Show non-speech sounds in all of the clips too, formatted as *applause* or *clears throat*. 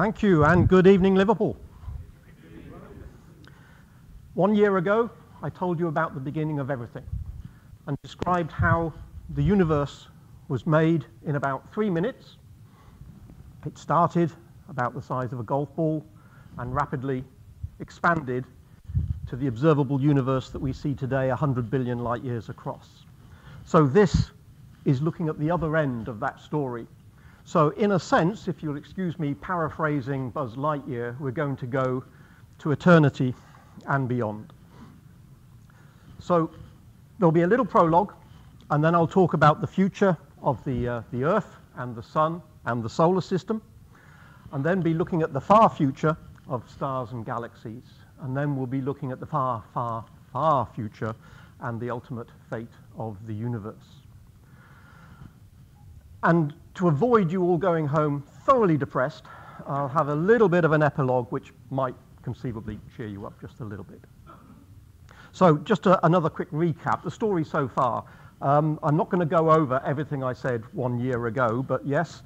Thank you, and good evening, Liverpool. One year ago, I told you about the beginning of everything and described how the universe was made in about three minutes. It started about the size of a golf ball and rapidly expanded to the observable universe that we see today 100 billion light years across. So this is looking at the other end of that story. So in a sense, if you'll excuse me paraphrasing Buzz Lightyear, we're going to go to eternity and beyond. So there'll be a little prologue, and then I'll talk about the future of the, uh, the Earth and the Sun and the solar system, and then be looking at the far future of stars and galaxies. And then we'll be looking at the far, far, far future and the ultimate fate of the universe. And to avoid you all going home thoroughly depressed, I'll have a little bit of an epilogue which might conceivably cheer you up just a little bit. So just a, another quick recap. The story so far. Um, I'm not going to go over everything I said one year ago, but yes,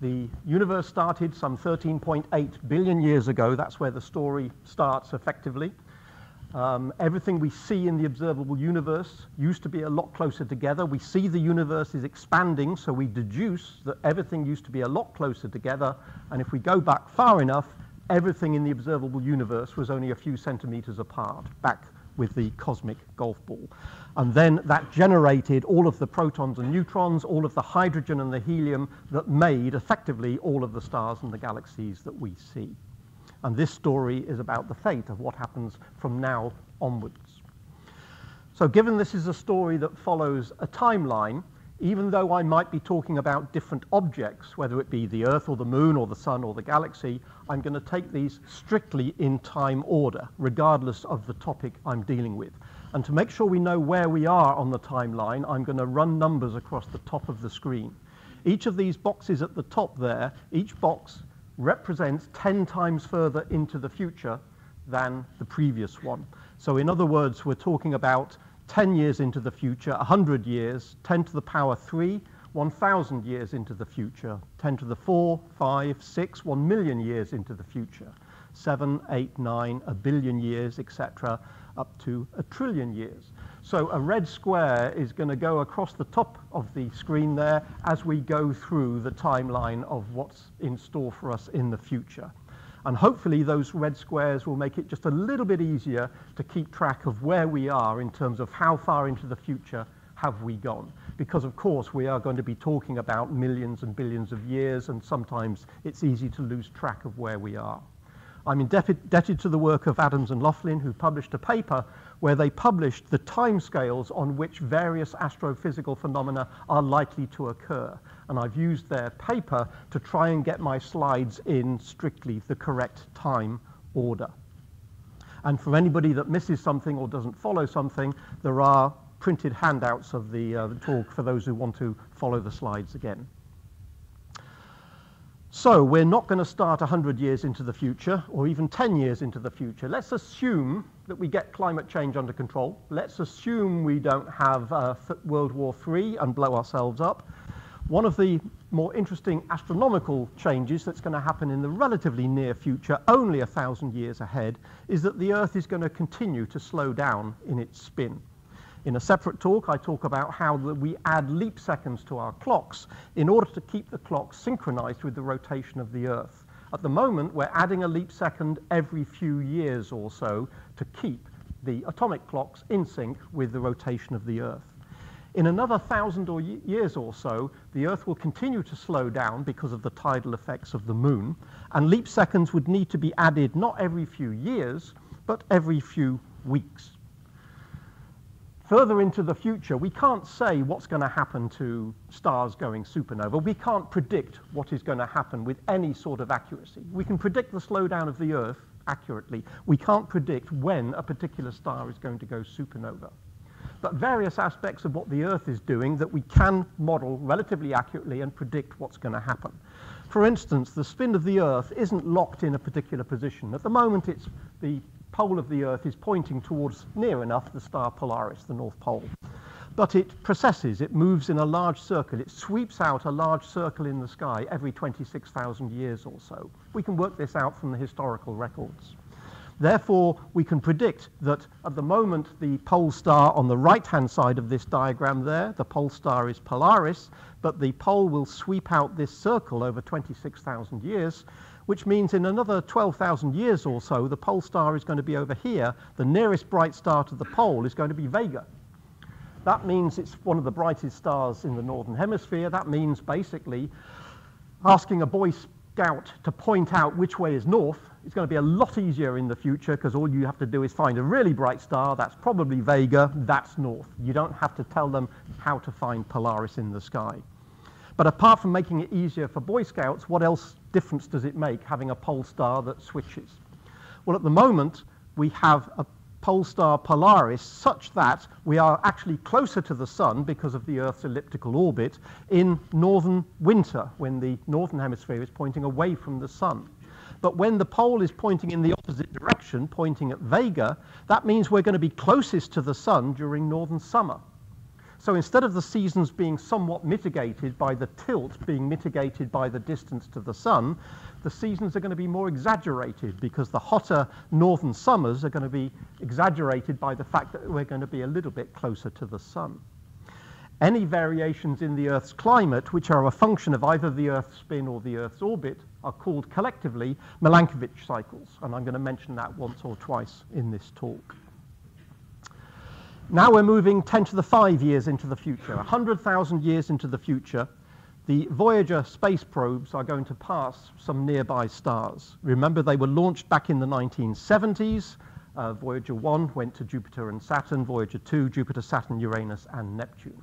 the universe started some 13.8 billion years ago. That's where the story starts effectively. Um, everything we see in the observable universe used to be a lot closer together. We see the universe is expanding, so we deduce that everything used to be a lot closer together. And if we go back far enough, everything in the observable universe was only a few centimeters apart, back with the cosmic golf ball. And then that generated all of the protons and neutrons, all of the hydrogen and the helium that made effectively all of the stars and the galaxies that we see. And this story is about the fate of what happens from now onwards. So given this is a story that follows a timeline, even though I might be talking about different objects, whether it be the Earth or the Moon or the Sun or the galaxy, I'm going to take these strictly in time order, regardless of the topic I'm dealing with. And to make sure we know where we are on the timeline, I'm going to run numbers across the top of the screen. Each of these boxes at the top there, each box represents 10 times further into the future than the previous one. So in other words, we're talking about 10 years into the future, 100 years, 10 to the power 3, 1,000 years into the future, 10 to the 4, 5, 6, 1 million years into the future, 7, 8, 9, a billion years, etc., up to a trillion years. So a red square is going to go across the top of the screen there as we go through the timeline of what's in store for us in the future. And hopefully those red squares will make it just a little bit easier to keep track of where we are in terms of how far into the future have we gone. Because of course we are going to be talking about millions and billions of years and sometimes it's easy to lose track of where we are. I'm indebted to the work of Adams and Laughlin, who published a paper where they published the timescales on which various astrophysical phenomena are likely to occur. And I've used their paper to try and get my slides in strictly the correct time order. And for anybody that misses something or doesn't follow something, there are printed handouts of the, uh, talk for those who want to follow the slides again. So we're not going to start 100 years into the future or even 10 years into the future. Let's assume that we get climate change under control. Let's assume we don't have uh, World War III and blow ourselves up. One of the more interesting astronomical changes that's going to happen in the relatively near future, only a thousand years ahead, is that the Earth is going to continue to slow down in its spin. In a separate talk, I talk about how we add leap seconds to our clocks in order to keep the clocks synchronized with the rotation of the Earth. At the moment, we're adding a leap second every few years or so to keep the atomic clocks in sync with the rotation of the Earth. In another thousand or years or so, the Earth will continue to slow down because of the tidal effects of the Moon, and leap seconds would need to be added not every few years, but every few weeks further into the future, we can't say what's going to happen to stars going supernova. We can't predict what is going to happen with any sort of accuracy. We can predict the slowdown of the Earth accurately. We can't predict when a particular star is going to go supernova. But various aspects of what the Earth is doing that we can model relatively accurately and predict what's going to happen. For instance, the spin of the Earth isn't locked in a particular position. At the moment, it's the pole of the Earth is pointing towards near enough the star Polaris, the North Pole. but it precesses, it moves in a large circle, it sweeps out a large circle in the sky every 26,000 years or so. We can work this out from the historical records. Therefore, we can predict that at the moment the pole star on the right-hand side of this diagram there, the pole star is Polaris, but the pole will sweep out this circle over 26,000 years, which means in another 12,000 years or so, the pole star is going to be over here. The nearest bright star to the pole is going to be Vega. That means it's one of the brightest stars in the northern hemisphere. That means basically asking a Boy Scout to point out which way is north is going to be a lot easier in the future because all you have to do is find a really bright star. That's probably Vega. That's north. You don't have to tell them how to find Polaris in the sky. But apart from making it easier for Boy Scouts, what else difference does it make having a pole star that switches? Well, at the moment, we have a pole star Polaris such that we are actually closer to the sun because of the Earth's elliptical orbit in northern winter when the northern hemisphere is pointing away from the sun. But when the pole is pointing in the opposite direction, pointing at Vega, that means we're going to be closest to the sun during northern summer. So instead of the seasons being somewhat mitigated by the tilt being mitigated by the distance to the sun, the seasons are going to be more exaggerated because the hotter northern summers are going to be exaggerated by the fact that we're going to be a little bit closer to the sun. Any variations in the Earth's climate, which are a function of either the Earth's spin or the Earth's orbit, are called collectively Milankovitch cycles, and I'm going to mention that once or twice in this talk. Now we're moving 10 to the 5 years into the future, 100,000 years into the future, the Voyager space probes are going to pass some nearby stars. Remember, they were launched back in the 1970s. Uh, Voyager 1 went to Jupiter and Saturn, Voyager 2, Jupiter, Saturn, Uranus, and Neptune.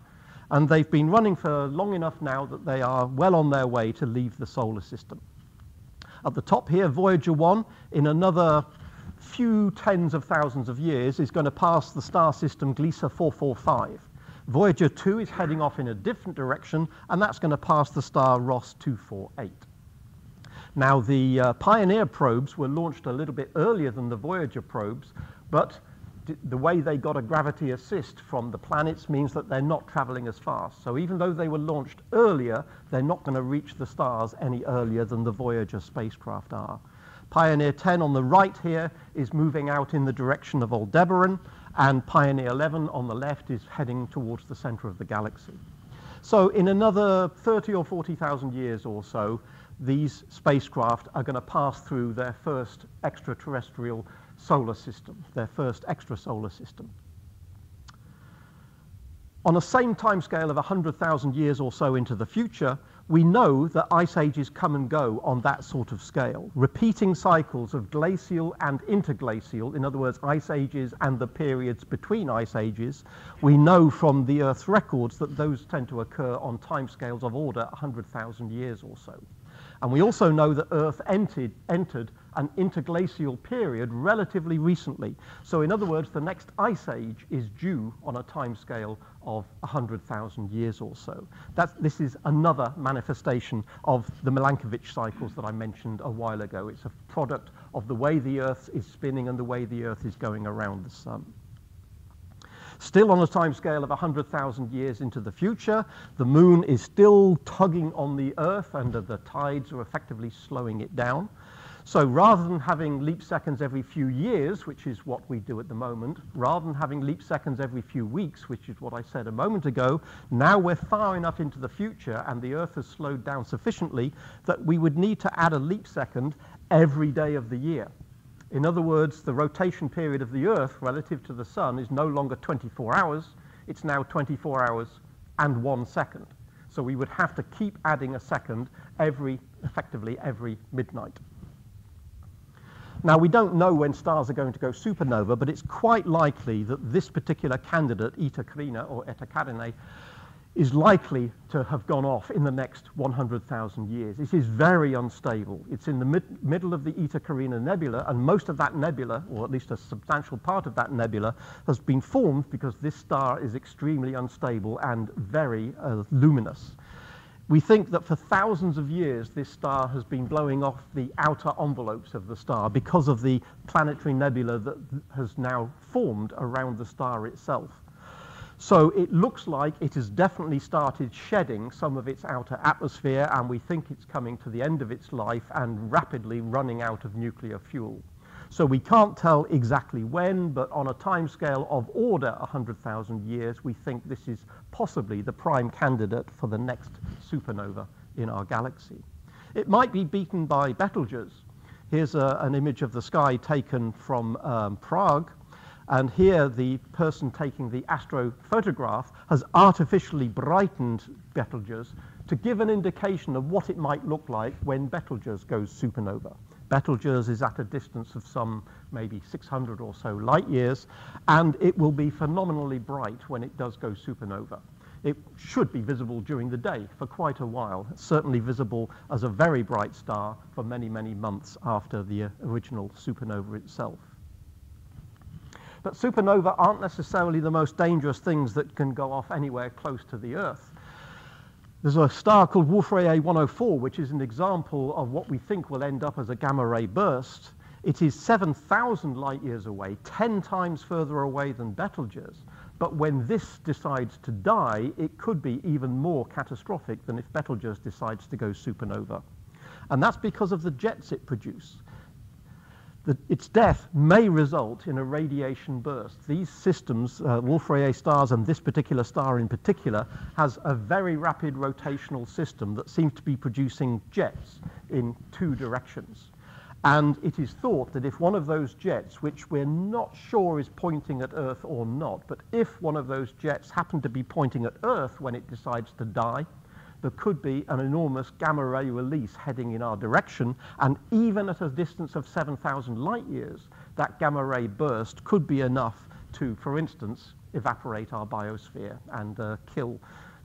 And they've been running for long enough now that they are well on their way to leave the solar system. At the top here, Voyager 1, in another few tens of thousands of years, is going to pass the star system Gliese 445. Voyager 2 is heading off in a different direction, and that's going to pass the star Ross 248. Now, the uh, Pioneer probes were launched a little bit earlier than the Voyager probes, but the way they got a gravity assist from the planets means that they're not traveling as fast. So even though they were launched earlier, they're not going to reach the stars any earlier than the Voyager spacecraft are. Pioneer 10 on the right here is moving out in the direction of Aldebaran, and Pioneer 11 on the left is heading towards the center of the galaxy. So in another 30 or 40,000 years or so, these spacecraft are going to pass through their first extraterrestrial solar system, their first extrasolar system. On a same timescale of 100,000 years or so into the future, we know that ice ages come and go on that sort of scale, repeating cycles of glacial and interglacial, in other words, ice ages and the periods between ice ages. We know from the Earth's records that those tend to occur on timescales of order 100,000 years or so. And we also know that Earth entered, entered an interglacial period relatively recently. So in other words, the next ice age is due on a timescale of 100,000 years or so. That's, this is another manifestation of the Milankovitch cycles that I mentioned a while ago. It's a product of the way the Earth is spinning and the way the Earth is going around the sun. Still on a timescale of 100,000 years into the future, the moon is still tugging on the Earth and the tides are effectively slowing it down. So rather than having leap seconds every few years, which is what we do at the moment, rather than having leap seconds every few weeks, which is what I said a moment ago, now we're far enough into the future and the Earth has slowed down sufficiently that we would need to add a leap second every day of the year. In other words, the rotation period of the Earth relative to the Sun is no longer 24 hours, it's now 24 hours and one second. So we would have to keep adding a second every, effectively every midnight. Now, we don't know when stars are going to go supernova, but it's quite likely that this particular candidate, Eta Carinae or Eta Carinae, is likely to have gone off in the next 100,000 years. It is very unstable. It's in the mid middle of the Eta Carina Nebula, and most of that nebula, or at least a substantial part of that nebula, has been formed because this star is extremely unstable and very uh, luminous. We think that for thousands of years, this star has been blowing off the outer envelopes of the star because of the planetary nebula that has now formed around the star itself. So it looks like it has definitely started shedding some of its outer atmosphere, and we think it's coming to the end of its life and rapidly running out of nuclear fuel. So we can't tell exactly when, but on a timescale of order 100,000 years, we think this is possibly the prime candidate for the next supernova in our galaxy. It might be beaten by Betelgeuse. Here's a, an image of the sky taken from um, Prague and here the person taking the astrophotograph has artificially brightened Betelgeuse to give an indication of what it might look like when Betelgeuse goes supernova. Betelgeuse is at a distance of some maybe 600 or so light years, and it will be phenomenally bright when it does go supernova. It should be visible during the day for quite a while. Certainly visible as a very bright star for many, many months after the original supernova itself. But supernovae aren't necessarily the most dangerous things that can go off anywhere close to the Earth. There's a star called Wolf-Rayet 104, which is an example of what we think will end up as a gamma ray burst. It is 7,000 light years away, 10 times further away than Betelgeuse. But when this decides to die, it could be even more catastrophic than if Betelgeuse decides to go supernova. And that's because of the jets it produces that its death may result in a radiation burst. These systems, uh, Wolf-Rayet stars and this particular star in particular, has a very rapid rotational system that seems to be producing jets in two directions. And it is thought that if one of those jets, which we're not sure is pointing at Earth or not, but if one of those jets happened to be pointing at Earth when it decides to die, there could be an enormous gamma ray release heading in our direction, and even at a distance of 7,000 light years, that gamma ray burst could be enough to, for instance, evaporate our biosphere and uh, kill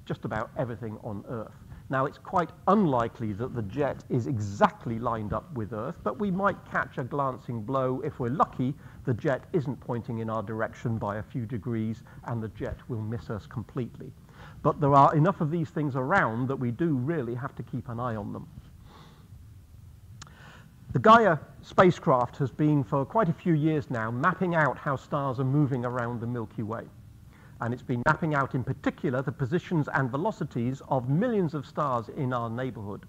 just about everything on Earth. Now, it's quite unlikely that the jet is exactly lined up with Earth, but we might catch a glancing blow. If we're lucky, the jet isn't pointing in our direction by a few degrees, and the jet will miss us completely. But there are enough of these things around that we do really have to keep an eye on them. The Gaia spacecraft has been for quite a few years now mapping out how stars are moving around the Milky Way. And it's been mapping out in particular the positions and velocities of millions of stars in our neighborhood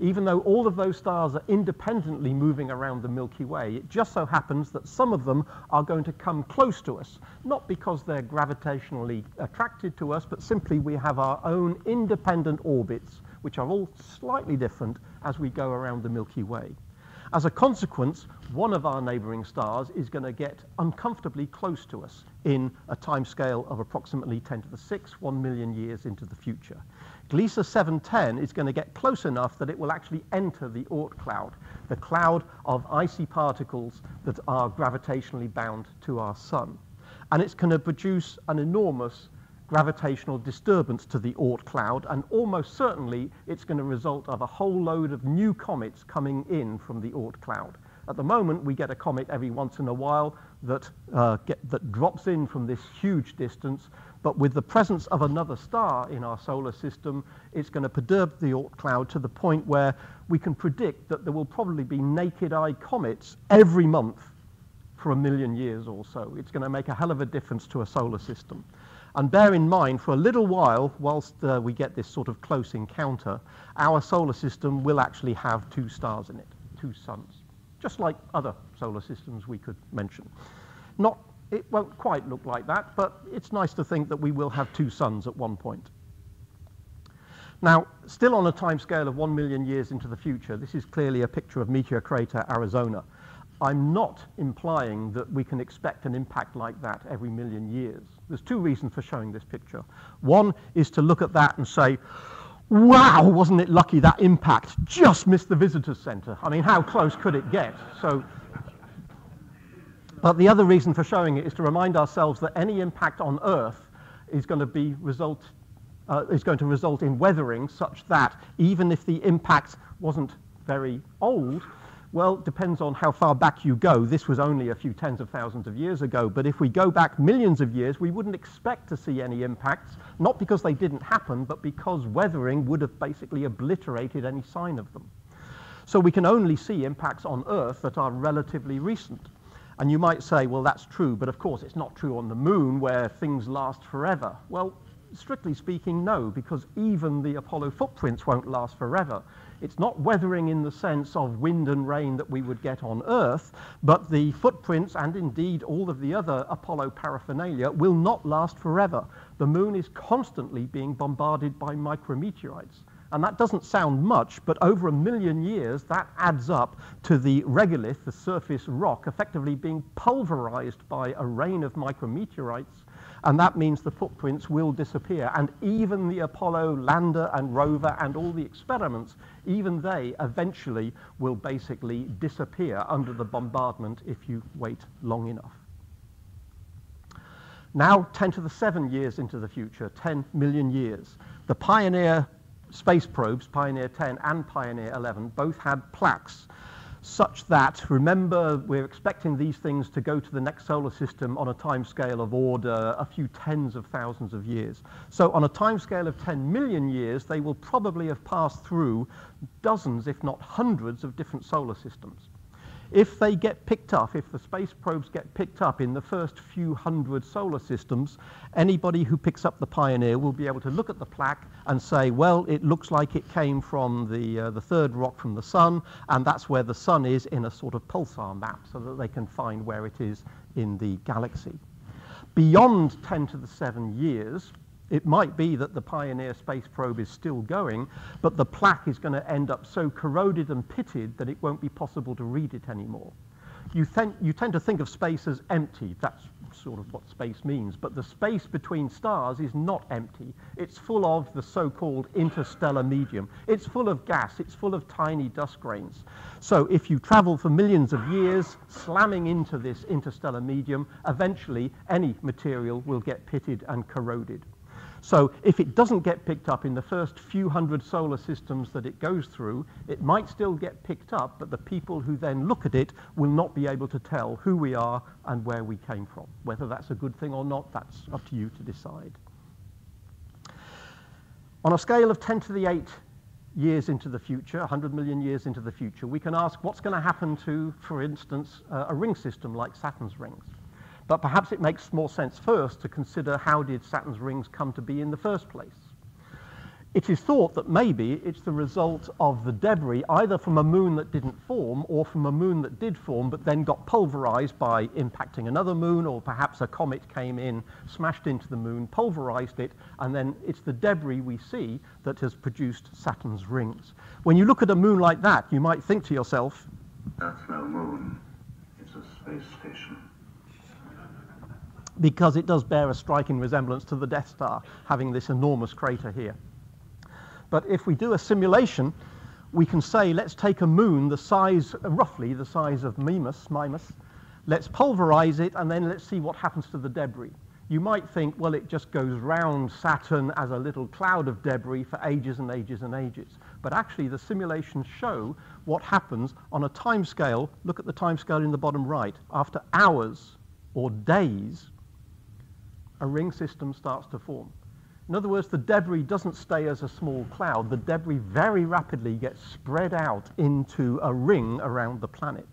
even though all of those stars are independently moving around the Milky Way, it just so happens that some of them are going to come close to us, not because they're gravitationally attracted to us, but simply we have our own independent orbits, which are all slightly different as we go around the Milky Way. As a consequence, one of our neighboring stars is going to get uncomfortably close to us in a timescale of approximately 10 to the 6, 1 million years into the future. Gliese 710 is going to get close enough that it will actually enter the Oort cloud, the cloud of icy particles that are gravitationally bound to our sun. And it's going to produce an enormous gravitational disturbance to the Oort cloud, and almost certainly it's going to result of a whole load of new comets coming in from the Oort cloud. At the moment, we get a comet every once in a while that, uh, get, that drops in from this huge distance, but with the presence of another star in our solar system, it's going to perturb the Oort cloud to the point where we can predict that there will probably be naked eye comets every month for a million years or so. It's going to make a hell of a difference to a solar system. And bear in mind, for a little while, whilst uh, we get this sort of close encounter, our solar system will actually have two stars in it, two suns, just like other solar systems we could mention. Not it won't quite look like that, but it's nice to think that we will have two suns at one point. Now, still on a timescale of one million years into the future, this is clearly a picture of Meteor Crater, Arizona. I'm not implying that we can expect an impact like that every million years. There's two reasons for showing this picture. One is to look at that and say, wow, wasn't it lucky that impact just missed the visitor center? I mean, how close could it get? So but the other reason for showing it is to remind ourselves that any impact on Earth is going to be result uh, is going to result in weathering such that even if the impact wasn't very old, well, depends on how far back you go. This was only a few tens of thousands of years ago, but if we go back millions of years, we wouldn't expect to see any impacts, not because they didn't happen, but because weathering would have basically obliterated any sign of them. So we can only see impacts on Earth that are relatively recent. And you might say, well, that's true, but of course it's not true on the moon where things last forever. Well, strictly speaking, no, because even the Apollo footprints won't last forever. It's not weathering in the sense of wind and rain that we would get on Earth, but the footprints and indeed all of the other Apollo paraphernalia will not last forever. The moon is constantly being bombarded by micrometeorites. And that doesn't sound much, but over a million years, that adds up to the regolith, the surface rock, effectively being pulverized by a rain of micrometeorites. And that means the footprints will disappear. And even the Apollo lander and rover and all the experiments, even they eventually will basically disappear under the bombardment if you wait long enough. Now, 10 to the 7 years into the future, 10 million years, the Pioneer space probes, Pioneer 10 and Pioneer 11, both had plaques such that, remember, we're expecting these things to go to the next solar system on a time scale of order a few tens of thousands of years. So on a time scale of 10 million years, they will probably have passed through dozens, if not hundreds, of different solar systems. If they get picked up, if the space probes get picked up in the first few hundred solar systems, anybody who picks up the Pioneer will be able to look at the plaque and say, well, it looks like it came from the, uh, the third rock from the sun, and that's where the sun is in a sort of pulsar map so that they can find where it is in the galaxy. Beyond 10 to the 7 years, it might be that the Pioneer space probe is still going, but the plaque is going to end up so corroded and pitted that it won't be possible to read it anymore. You, you tend to think of space as empty. That's sort of what space means. But the space between stars is not empty. It's full of the so-called interstellar medium. It's full of gas. It's full of tiny dust grains. So if you travel for millions of years, slamming into this interstellar medium, eventually any material will get pitted and corroded. So if it doesn't get picked up in the first few hundred solar systems that it goes through, it might still get picked up, but the people who then look at it will not be able to tell who we are and where we came from. Whether that's a good thing or not, that's up to you to decide. On a scale of 10 to the 8 years into the future, 100 million years into the future, we can ask what's going to happen to, for instance, uh, a ring system like Saturn's rings. But perhaps it makes more sense first to consider how did Saturn's rings come to be in the first place. It is thought that maybe it's the result of the debris either from a moon that didn't form or from a moon that did form but then got pulverized by impacting another moon or perhaps a comet came in, smashed into the moon, pulverized it, and then it's the debris we see that has produced Saturn's rings. When you look at a moon like that, you might think to yourself, That's no moon, it's a space station because it does bear a striking resemblance to the Death Star, having this enormous crater here. But if we do a simulation, we can say, let's take a moon the size, uh, roughly the size of Mimas, Mimas, let's pulverize it, and then let's see what happens to the debris. You might think, well, it just goes round Saturn as a little cloud of debris for ages and ages and ages. But actually, the simulations show what happens on a time scale. Look at the time scale in the bottom right. After hours or days, a ring system starts to form. In other words, the debris doesn't stay as a small cloud. The debris very rapidly gets spread out into a ring around the planet.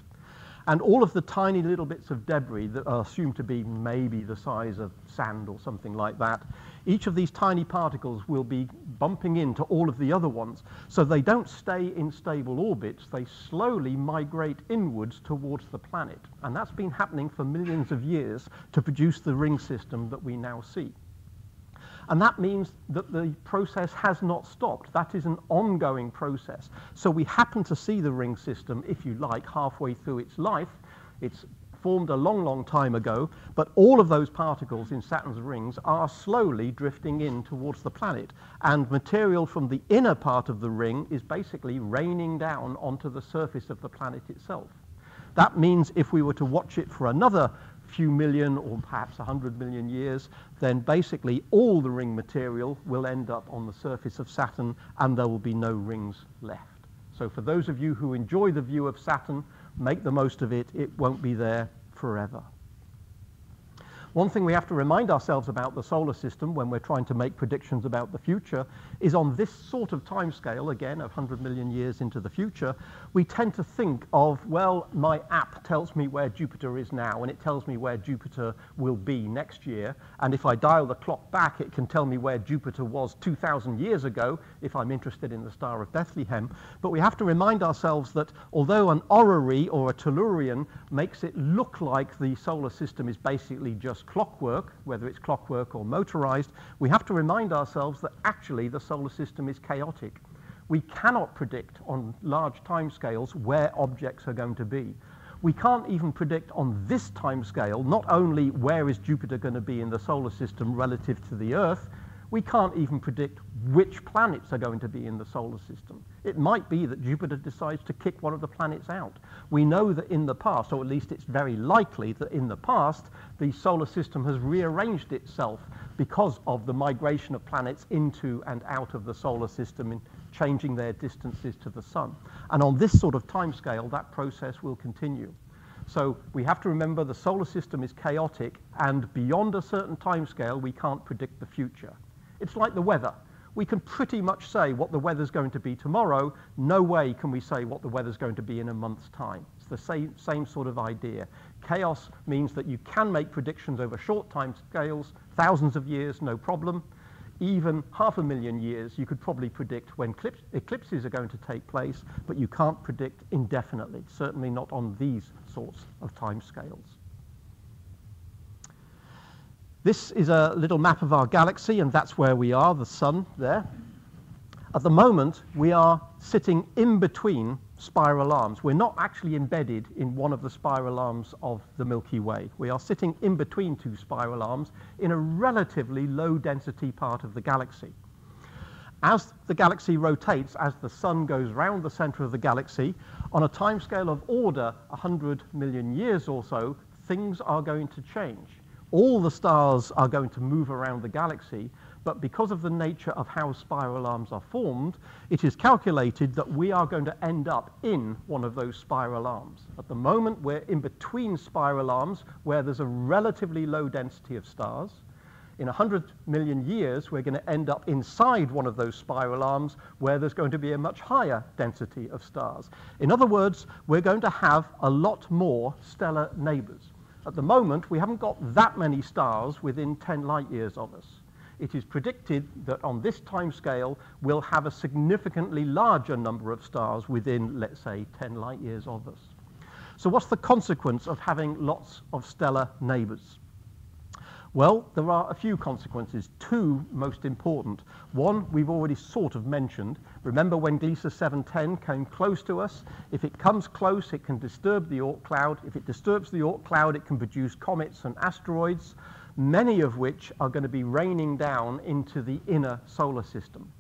And all of the tiny little bits of debris that are assumed to be maybe the size of sand or something like that, each of these tiny particles will be bumping into all of the other ones. So they don't stay in stable orbits, they slowly migrate inwards towards the planet. And that's been happening for millions of years to produce the ring system that we now see. And that means that the process has not stopped. That is an ongoing process. So we happen to see the ring system, if you like, halfway through its life. It's formed a long, long time ago, but all of those particles in Saturn's rings are slowly drifting in towards the planet. And material from the inner part of the ring is basically raining down onto the surface of the planet itself. That means if we were to watch it for another few million or perhaps 100 million years, then basically all the ring material will end up on the surface of Saturn and there will be no rings left. So for those of you who enjoy the view of Saturn, make the most of it. It won't be there forever. One thing we have to remind ourselves about the solar system when we're trying to make predictions about the future is on this sort of timescale, again, of 100 million years into the future, we tend to think of, well, my app tells me where Jupiter is now, and it tells me where Jupiter will be next year. And if I dial the clock back, it can tell me where Jupiter was 2,000 years ago, if I'm interested in the Star of Bethlehem. But we have to remind ourselves that although an orrery or a tellurian makes it look like the solar system is basically just clockwork, whether it's clockwork or motorized, we have to remind ourselves that actually the solar system is chaotic. We cannot predict on large timescales where objects are going to be. We can't even predict on this timescale not only where is Jupiter going to be in the solar system relative to the Earth, we can't even predict which planets are going to be in the solar system. It might be that Jupiter decides to kick one of the planets out. We know that in the past, or at least it's very likely that in the past, the solar system has rearranged itself because of the migration of planets into and out of the solar system in changing their distances to the sun. And on this sort of timescale, that process will continue. So we have to remember the solar system is chaotic, and beyond a certain timescale, we can't predict the future. It's like the weather. We can pretty much say what the weather's going to be tomorrow. No way can we say what the weather's going to be in a month's time. It's the same, same sort of idea. Chaos means that you can make predictions over short time scales, thousands of years, no problem. Even half a million years, you could probably predict when eclipses are going to take place, but you can't predict indefinitely, certainly not on these sorts of time scales. This is a little map of our galaxy, and that's where we are, the sun there. At the moment, we are sitting in between spiral arms. We're not actually embedded in one of the spiral arms of the Milky Way. We are sitting in between two spiral arms in a relatively low density part of the galaxy. As the galaxy rotates, as the sun goes round the center of the galaxy, on a timescale of order 100 million years or so, things are going to change all the stars are going to move around the galaxy, but because of the nature of how spiral arms are formed, it is calculated that we are going to end up in one of those spiral arms. At the moment, we're in between spiral arms where there's a relatively low density of stars. In 100 million years, we're going to end up inside one of those spiral arms where there's going to be a much higher density of stars. In other words, we're going to have a lot more stellar neighbors. At the moment, we haven't got that many stars within 10 light years of us. It is predicted that on this time scale, we'll have a significantly larger number of stars within, let's say, 10 light years of us. So what's the consequence of having lots of stellar neighbors? Well, there are a few consequences, two most important. One, we've already sort of mentioned. Remember when Gliese 710 came close to us? If it comes close, it can disturb the Oort cloud. If it disturbs the Oort cloud, it can produce comets and asteroids, many of which are going to be raining down into the inner solar system.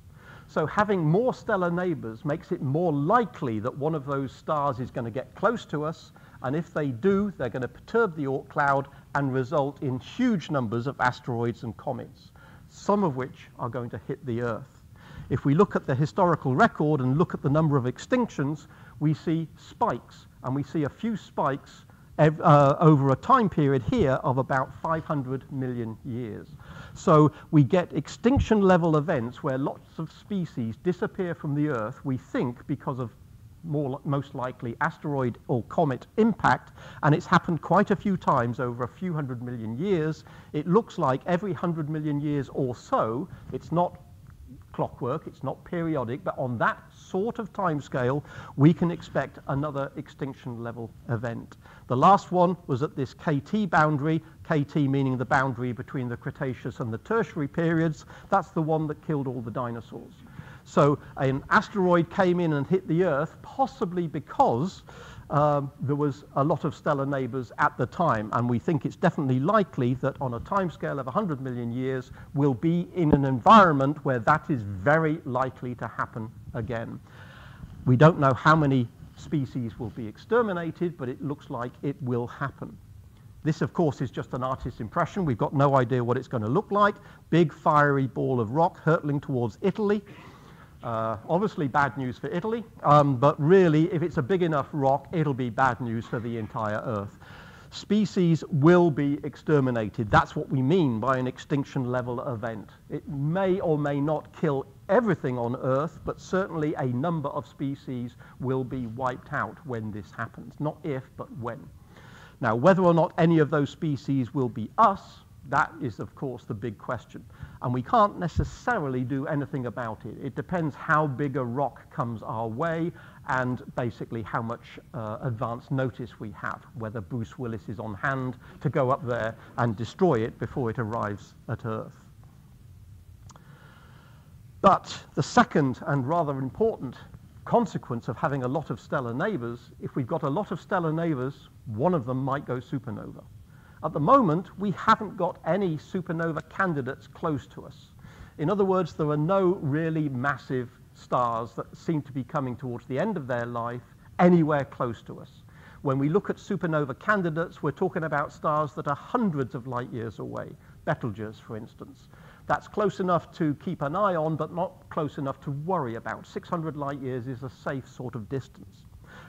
So having more stellar neighbors makes it more likely that one of those stars is going to get close to us, and if they do, they're going to perturb the Oort cloud and result in huge numbers of asteroids and comets, some of which are going to hit the Earth. If we look at the historical record and look at the number of extinctions, we see spikes, and we see a few spikes uh, over a time period here of about 500 million years. So we get extinction level events where lots of species disappear from the Earth, we think because of more, most likely asteroid or comet impact, and it's happened quite a few times over a few hundred million years. It looks like every hundred million years or so, it's not clockwork, it's not periodic, but on that sort of time scale, we can expect another extinction level event. The last one was at this KT boundary, KT meaning the boundary between the Cretaceous and the Tertiary periods. That's the one that killed all the dinosaurs. So an asteroid came in and hit the Earth, possibly because um, there was a lot of stellar neighbors at the time, and we think it's definitely likely that on a timescale of 100 million years, we'll be in an environment where that is very likely to happen again. We don't know how many species will be exterminated, but it looks like it will happen. This, of course, is just an artist's impression. We've got no idea what it's going to look like. Big fiery ball of rock hurtling towards Italy. Uh, obviously bad news for Italy, um, but really, if it's a big enough rock, it'll be bad news for the entire Earth. species will be exterminated. That's what we mean by an extinction level event. It may or may not kill everything on Earth, but certainly a number of species will be wiped out when this happens. Not if, but when. Now, whether or not any of those species will be us, that is, of course, the big question. And we can't necessarily do anything about it. It depends how big a rock comes our way and basically how much uh, advance notice we have, whether Bruce Willis is on hand to go up there and destroy it before it arrives at Earth. But the second and rather important consequence of having a lot of stellar neighbors, if we've got a lot of stellar neighbors, one of them might go supernova. At the moment, we haven't got any supernova candidates close to us. In other words, there are no really massive stars that seem to be coming towards the end of their life anywhere close to us. When we look at supernova candidates, we're talking about stars that are hundreds of light years away, Betelgeuse, for instance. That's close enough to keep an eye on, but not close enough to worry about. 600 light years is a safe sort of distance.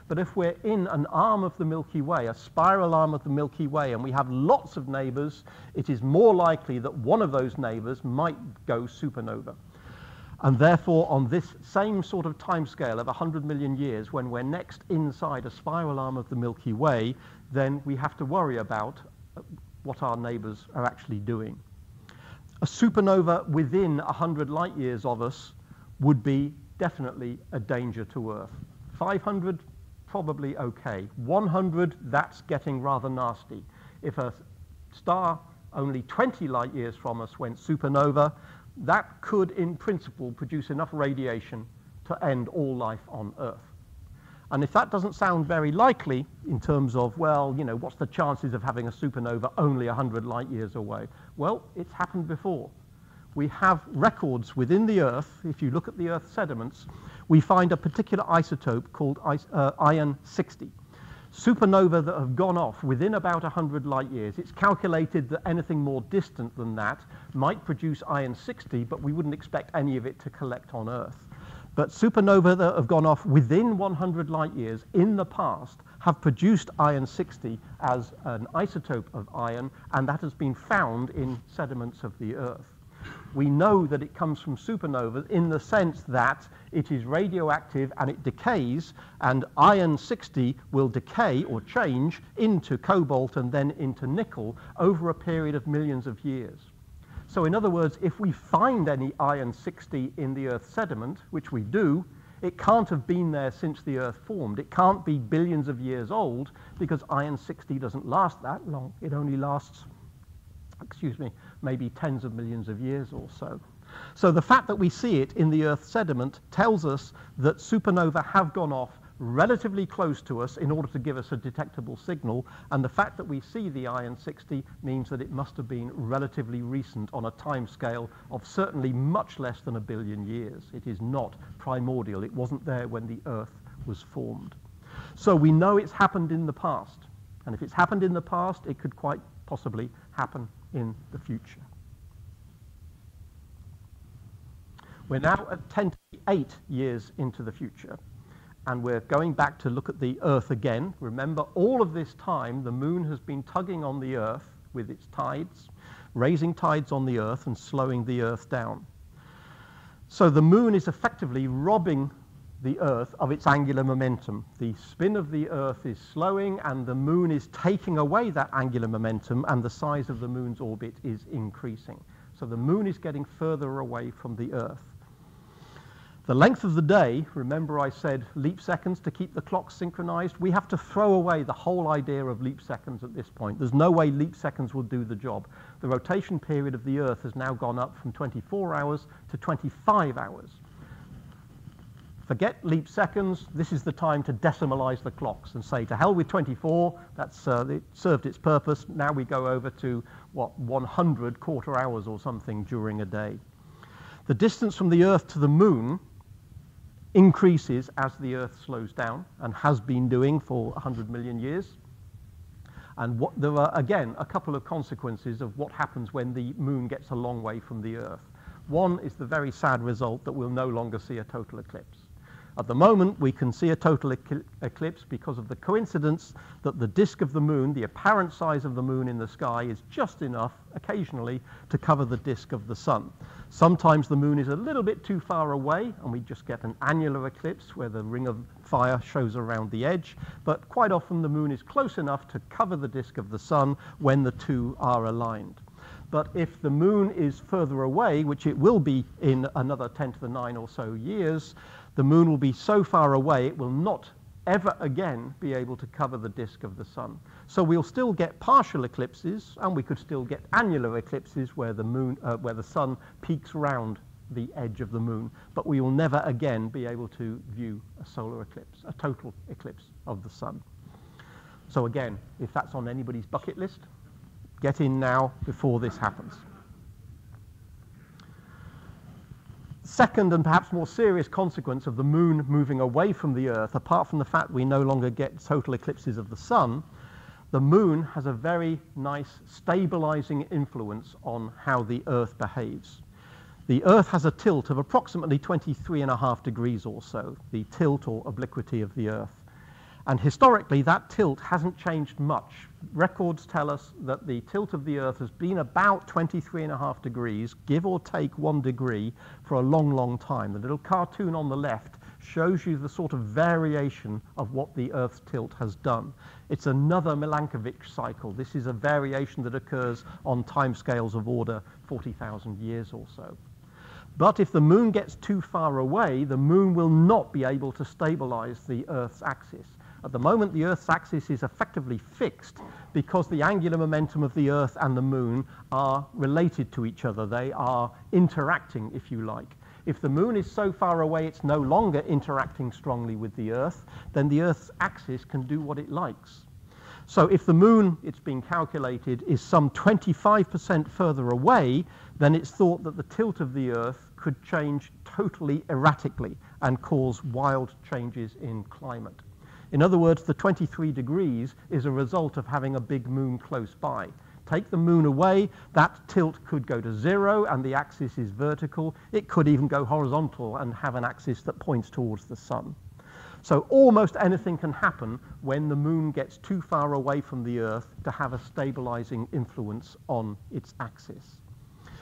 But if we're in an arm of the Milky Way, a spiral arm of the Milky Way, and we have lots of neighbors, it is more likely that one of those neighbors might go supernova. And therefore, on this same sort of timescale of 100 million years, when we're next inside a spiral arm of the Milky Way, then we have to worry about uh, what our neighbors are actually doing. A supernova within 100 light years of us would be definitely a danger to Earth. 500, probably okay. 100, that's getting rather nasty. If a star only 20 light years from us went supernova, that could, in principle, produce enough radiation to end all life on Earth. And if that doesn't sound very likely in terms of, well, you know, what's the chances of having a supernova only 100 light years away? Well, it's happened before. We have records within the Earth. If you look at the Earth sediments, we find a particular isotope called uh, iron 60 supernova that have gone off within about 100 light years. It's calculated that anything more distant than that might produce iron 60, but we wouldn't expect any of it to collect on Earth. But supernova that have gone off within 100 light years in the past have produced iron 60 as an isotope of iron, and that has been found in sediments of the Earth we know that it comes from supernovas in the sense that it is radioactive and it decays, and iron 60 will decay or change into cobalt and then into nickel over a period of millions of years. So in other words, if we find any iron 60 in the Earth's sediment, which we do, it can't have been there since the Earth formed. It can't be billions of years old because iron 60 doesn't last that long. It only lasts excuse me, maybe tens of millions of years or so. So the fact that we see it in the Earth's sediment tells us that supernova have gone off relatively close to us in order to give us a detectable signal, and the fact that we see the iron 60 means that it must have been relatively recent on a time scale of certainly much less than a billion years. It is not primordial. It wasn't there when the Earth was formed. So we know it's happened in the past. And if it's happened in the past, it could quite possibly happen in the future. We're now at 10 to 8 years into the future, and we're going back to look at the Earth again. Remember, all of this time, the moon has been tugging on the Earth with its tides, raising tides on the Earth and slowing the Earth down. So the moon is effectively robbing the Earth of its angular momentum. The spin of the Earth is slowing, and the moon is taking away that angular momentum, and the size of the moon's orbit is increasing. So the moon is getting further away from the Earth. The length of the day, remember I said leap seconds to keep the clock synchronized? We have to throw away the whole idea of leap seconds at this point. There's no way leap seconds will do the job. The rotation period of the Earth has now gone up from 24 hours to 25 hours. Forget leap seconds. This is the time to decimalize the clocks and say, to hell with 24. That's uh, it served its purpose. Now we go over to, what, 100 quarter hours or something during a day. The distance from the Earth to the Moon increases as the Earth slows down and has been doing for 100 million years. And what, there are, again, a couple of consequences of what happens when the Moon gets a long way from the Earth. One is the very sad result that we'll no longer see a total eclipse. At the moment, we can see a total eclipse because of the coincidence that the disk of the moon, the apparent size of the moon in the sky, is just enough occasionally to cover the disk of the sun. Sometimes the moon is a little bit too far away, and we just get an annular eclipse where the ring of fire shows around the edge. But quite often, the moon is close enough to cover the disk of the sun when the two are aligned. But if the moon is further away, which it will be in another 10 to the 9 or so years, the moon will be so far away it will not ever again be able to cover the disk of the sun. So we'll still get partial eclipses, and we could still get annular eclipses where the moon, uh, where the sun peeks round the edge of the moon, but we will never again be able to view a solar eclipse, a total eclipse of the sun. So again, if that's on anybody's bucket list, get in now before this happens. Second and perhaps more serious consequence of the moon moving away from the Earth, apart from the fact we no longer get total eclipses of the sun, the moon has a very nice stabilizing influence on how the Earth behaves. The Earth has a tilt of approximately 23 and a half degrees or so, the tilt or obliquity of the Earth. And historically, that tilt hasn't changed much. Records tell us that the tilt of the Earth has been about 23 and a half degrees, give or take one degree, for a long, long time. The little cartoon on the left shows you the sort of variation of what the Earth's tilt has done. It's another Milankovitch cycle. This is a variation that occurs on timescales of order 40,000 years or so. But if the moon gets too far away, the moon will not be able to stabilize the Earth's axis. At the moment, the Earth's axis is effectively fixed because the angular momentum of the Earth and the Moon are related to each other. They are interacting, if you like. If the Moon is so far away it's no longer interacting strongly with the Earth, then the Earth's axis can do what it likes. So if the Moon, it's been calculated, is some 25% further away, then it's thought that the tilt of the Earth could change totally erratically and cause wild changes in climate. In other words, the 23 degrees is a result of having a big moon close by. Take the moon away, that tilt could go to zero and the axis is vertical. It could even go horizontal and have an axis that points towards the sun. So almost anything can happen when the moon gets too far away from the Earth to have a stabilizing influence on its axis.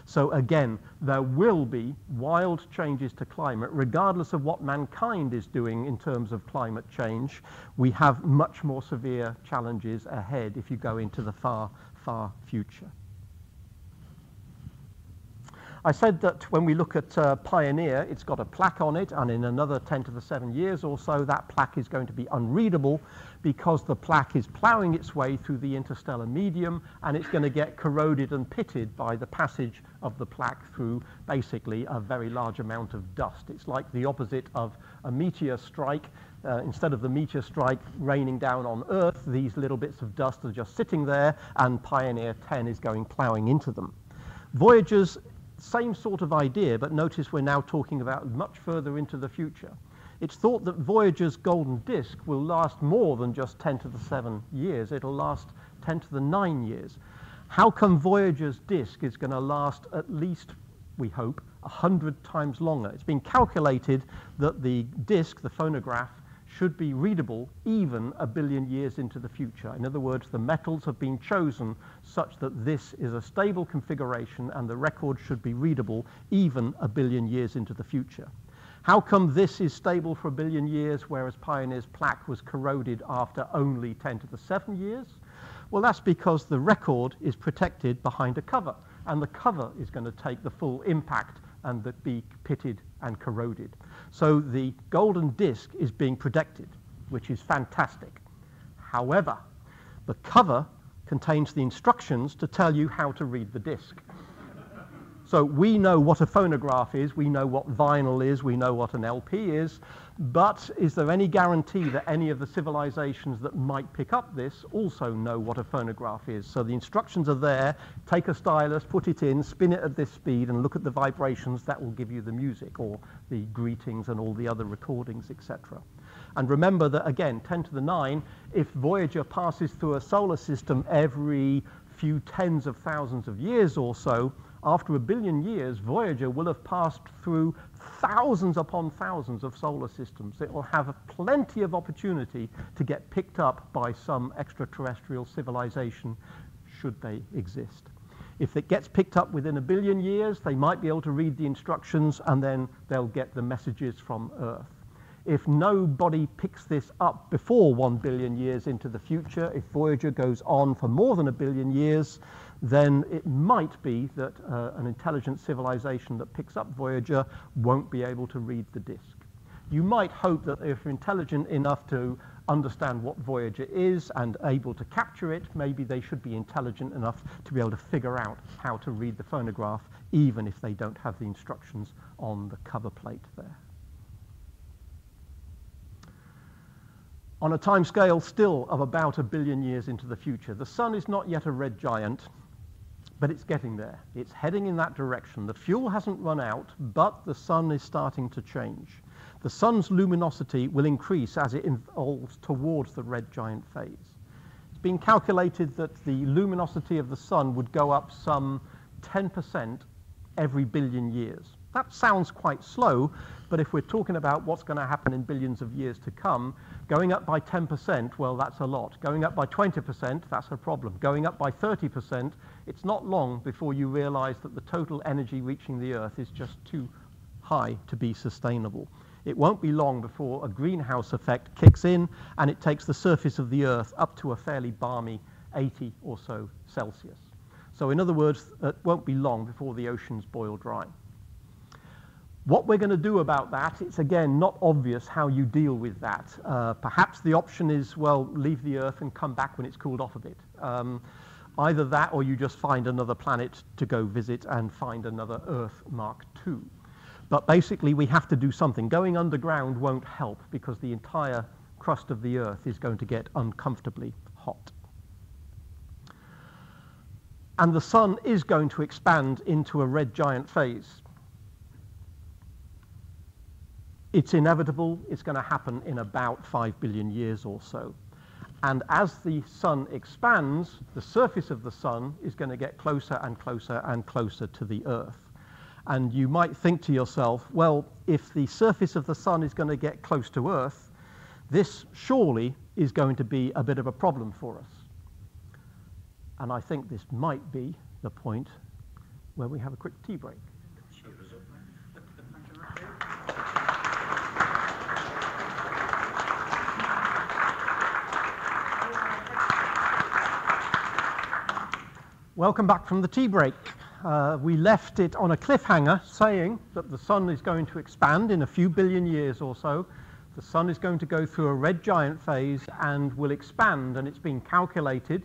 So again, there will be wild changes to climate, regardless of what mankind is doing in terms of climate change. We have much more severe challenges ahead if you go into the far, far future. I said that when we look at uh, Pioneer, it's got a plaque on it, and in another 10 to the 7 years or so, that plaque is going to be unreadable because the plaque is ploughing its way through the interstellar medium, and it's going to get corroded and pitted by the passage of the plaque through basically a very large amount of dust. It's like the opposite of a meteor strike. Uh, instead of the meteor strike raining down on Earth, these little bits of dust are just sitting there, and Pioneer 10 is going ploughing into them. Voyager's same sort of idea, but notice we're now talking about much further into the future. It's thought that Voyager's golden disk will last more than just 10 to the 7 years. It'll last 10 to the 9 years. How come Voyager's disk is going to last at least, we hope, 100 times longer? It's been calculated that the disk, the phonograph, should be readable even a billion years into the future. In other words, the metals have been chosen such that this is a stable configuration and the record should be readable even a billion years into the future. How come this is stable for a billion years, whereas Pioneer's plaque was corroded after only 10 to the 7 years? Well, that's because the record is protected behind a cover, and the cover is going to take the full impact and be pitted and corroded. So the golden disk is being protected, which is fantastic. However, the cover contains the instructions to tell you how to read the disk. So we know what a phonograph is, we know what vinyl is, we know what an LP is, but is there any guarantee that any of the civilizations that might pick up this also know what a phonograph is? So the instructions are there. Take a stylus, put it in, spin it at this speed, and look at the vibrations. That will give you the music or the greetings and all the other recordings, etc. And remember that, again, 10 to the 9, if Voyager passes through a solar system every few tens of thousands of years or so, after a billion years, Voyager will have passed through thousands upon thousands of solar systems. It will have plenty of opportunity to get picked up by some extraterrestrial civilization should they exist. If it gets picked up within a billion years, they might be able to read the instructions and then they'll get the messages from Earth. If nobody picks this up before one billion years into the future, if Voyager goes on for more than a billion years, then it might be that uh, an intelligent civilization that picks up Voyager won't be able to read the disk. You might hope that if you're intelligent enough to understand what Voyager is and able to capture it, maybe they should be intelligent enough to be able to figure out how to read the phonograph, even if they don't have the instructions on the cover plate there. On a time scale still of about a billion years into the future, the sun is not yet a red giant, but it's getting there. It's heading in that direction. The fuel hasn't run out, but the sun is starting to change. The sun's luminosity will increase as it evolves towards the red giant phase. It's been calculated that the luminosity of the sun would go up some 10% every billion years. That sounds quite slow, but if we're talking about what's going to happen in billions of years to come, going up by 10%, well, that's a lot. Going up by 20%, that's a problem. Going up by 30%, it's not long before you realize that the total energy reaching the Earth is just too high to be sustainable. It won't be long before a greenhouse effect kicks in and it takes the surface of the Earth up to a fairly balmy 80 or so Celsius. So in other words, it won't be long before the oceans boil dry. What we're going to do about that, it's again not obvious how you deal with that. Uh, perhaps the option is, well, leave the Earth and come back when it's cooled off a bit. Um, either that or you just find another planet to go visit and find another Earth Mark II. But basically, we have to do something. Going underground won't help because the entire crust of the Earth is going to get uncomfortably hot. And the sun is going to expand into a red giant phase. It's inevitable, it's going to happen in about 5 billion years or so. And as the sun expands, the surface of the sun is going to get closer and closer and closer to the Earth. And you might think to yourself, well, if the surface of the sun is going to get close to Earth, this surely is going to be a bit of a problem for us. And I think this might be the point where we have a quick tea break. Welcome back from the tea break. Uh, we left it on a cliffhanger saying that the sun is going to expand in a few billion years or so. The sun is going to go through a red giant phase and will expand, and it's been calculated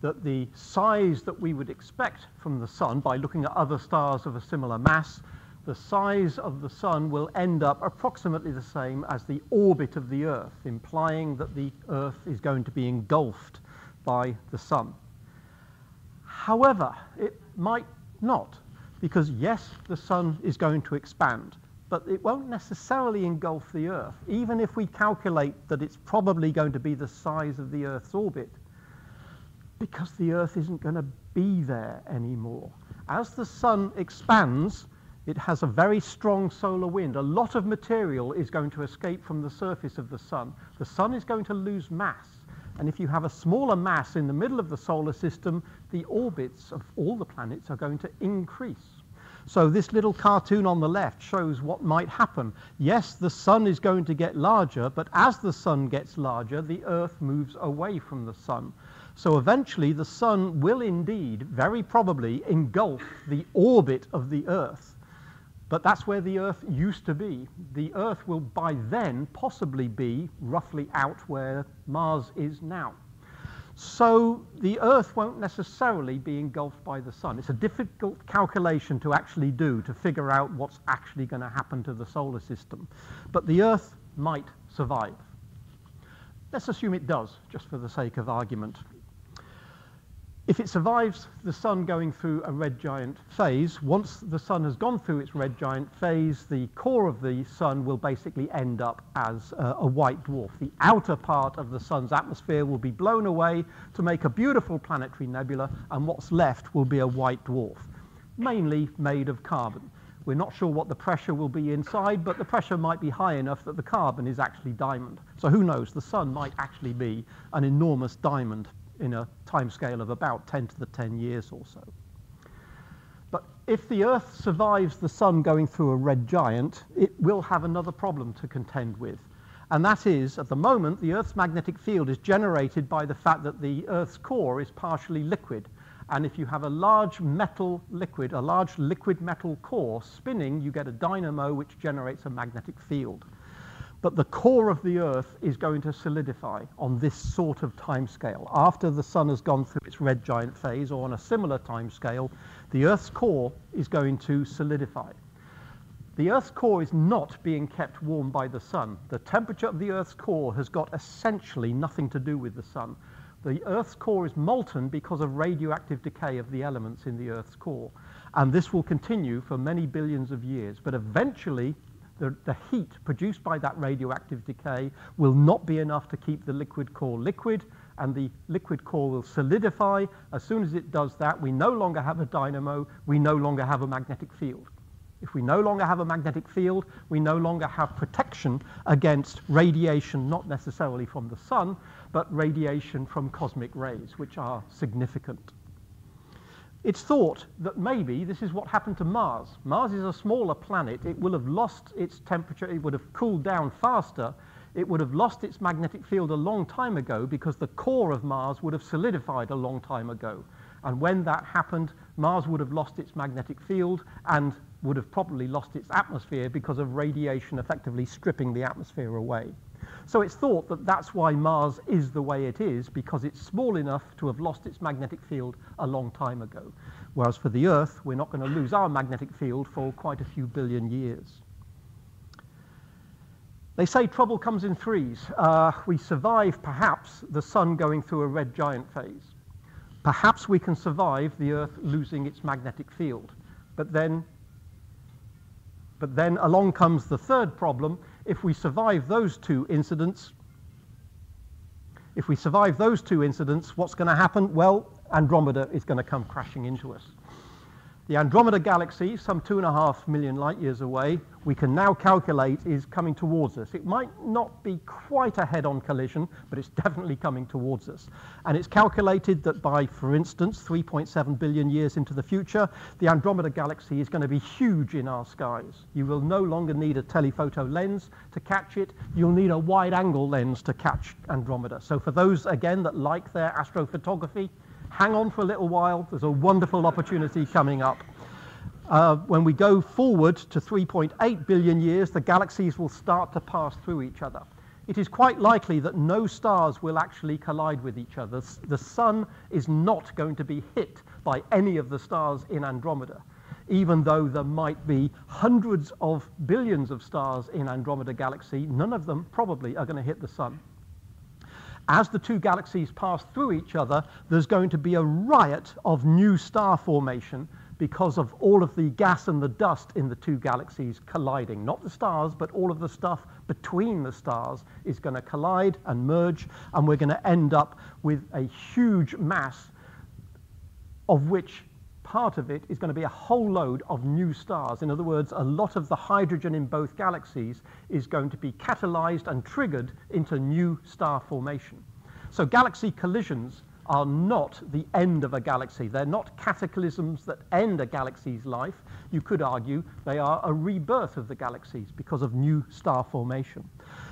that the size that we would expect from the sun by looking at other stars of a similar mass, the size of the sun will end up approximately the same as the orbit of the Earth, implying that the Earth is going to be engulfed by the sun. However, it might not, because yes, the sun is going to expand, but it won't necessarily engulf the Earth, even if we calculate that it's probably going to be the size of the Earth's orbit, because the Earth isn't going to be there anymore. As the sun expands, it has a very strong solar wind. A lot of material is going to escape from the surface of the sun. The sun is going to lose mass. And if you have a smaller mass in the middle of the solar system, the orbits of all the planets are going to increase. So this little cartoon on the left shows what might happen. Yes, the sun is going to get larger, but as the sun gets larger, the Earth moves away from the sun. So eventually the sun will indeed, very probably, engulf the orbit of the Earth. But that's where the Earth used to be. The Earth will by then possibly be roughly out where Mars is now. So the Earth won't necessarily be engulfed by the Sun. It's a difficult calculation to actually do to figure out what's actually going to happen to the solar system. But the Earth might survive. Let's assume it does, just for the sake of argument. If it survives the sun going through a red giant phase, once the sun has gone through its red giant phase, the core of the sun will basically end up as a, white dwarf. The outer part of the sun's atmosphere will be blown away to make a beautiful planetary nebula, and what's left will be a white dwarf, mainly made of carbon. We're not sure what the pressure will be inside, but the pressure might be high enough that the carbon is actually diamond. So who knows, the sun might actually be an enormous diamond in a timescale of about 10 to the 10 years or so. But if the Earth survives the sun going through a red giant, it will have another problem to contend with. And that is, at the moment, the Earth's magnetic field is generated by the fact that the Earth's core is partially liquid. And if you have a large metal liquid, a large liquid metal core spinning, you get a dynamo which generates a magnetic field. But the core of the Earth is going to solidify on this sort of time scale. After the sun has gone through its red giant phase, or on a similar time scale, the Earth's core is going to solidify. The Earth's core is not being kept warm by the sun. The temperature of the Earth's core has got essentially nothing to do with the sun. The Earth's core is molten because of radioactive decay of the elements in the Earth's core. And this will continue for many billions of years. But eventually, the, the, heat produced by that radioactive decay will not be enough to keep the liquid core liquid, and the liquid core will solidify. As soon as it does that, we no longer have a dynamo, we no longer have a magnetic field. If we no longer have a magnetic field, we no longer have protection against radiation, not necessarily from the sun, but radiation from cosmic rays, which are significant. It's thought that maybe this is what happened to Mars. Mars is a smaller planet. It will have lost its temperature, it would have cooled down faster, it would have lost its magnetic field a long time ago because the core of Mars would have solidified a long time ago. And when that happened, Mars would have lost its magnetic field and would have probably lost its atmosphere because of radiation effectively stripping the atmosphere away. So it's thought that that's why Mars is the way it is, because it's small enough to have lost its magnetic field a long time ago. Whereas for the Earth, we're not going to lose our magnetic field for quite a few billion years. They say trouble comes in threes. Uh, we survive, perhaps, the sun going through a red giant phase. Perhaps we can survive the Earth losing its magnetic field. But then, but then along comes the third problem. If we survive those two incidents, if we survive those two incidents, what's going to happen? Well, Andromeda is going to come crashing into us. The Andromeda galaxy, some two and a half million light years away, we can now calculate is coming towards us. It might not be quite a head-on collision, but it's definitely coming towards us. And it's calculated that by, for instance, 3.7 billion years into the future, the Andromeda galaxy is going to be huge in our skies. You will no longer need a telephoto lens to catch it. You'll need a wide-angle lens to catch Andromeda. So for those, again, that like their astrophotography, hang on for a little while. There's a wonderful opportunity coming up. Uh, when we go forward to 3.8 billion years, the galaxies will start to pass through each other. It is quite likely that no stars will actually collide with each other. The sun is not going to be hit by any of the stars in Andromeda, even though there might be hundreds of billions of stars in Andromeda galaxy. None of them probably are going to hit the sun as the two galaxies pass through each other, there's going to be a riot of new star formation because of all of the gas and the dust in the two galaxies colliding. Not the stars, but all of the stuff between the stars is going to collide and merge, and we're going to end up with a huge mass of which part of it is going to be a whole load of new stars. In other words, a lot of the hydrogen in both galaxies is going to be catalyzed and triggered into new star formation. So galaxy collisions are not the end of a galaxy. They're not cataclysms that end a galaxy's life. You could argue they are a rebirth of the galaxies because of new star formation.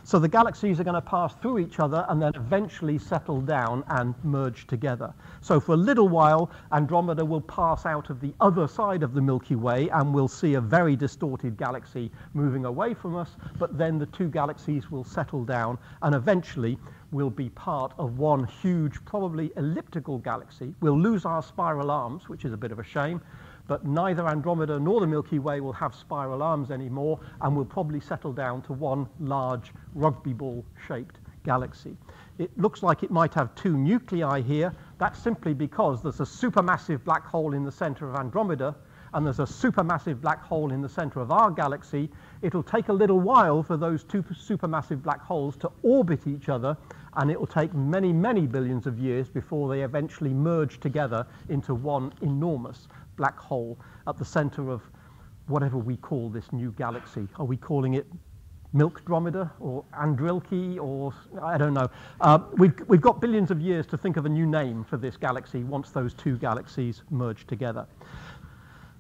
So the galaxies are going to pass through each other and then eventually settle down and merge together. So for a little while, Andromeda will pass out of the other side of the Milky Way and we'll see a very distorted galaxy moving away from us, but then the two galaxies will settle down and eventually will be part of one huge, probably elliptical galaxy. We'll lose our spiral arms, which is a bit of a shame, but neither Andromeda nor the Milky Way will have spiral arms anymore and will probably settle down to one large rugby ball shaped galaxy. It looks like it might have two nuclei here. That's simply because there's a supermassive black hole in the center of Andromeda and there's a supermassive black hole in the center of our galaxy. It'll take a little while for those two supermassive black holes to orbit each other and it will take many, many billions of years before they eventually merge together into one enormous black hole at the center of whatever we call this new galaxy. Are we calling it Milkdromeda or Andrilke or I don't know. Uh, we've, we've got billions of years to think of a new name for this galaxy once those two galaxies merge together.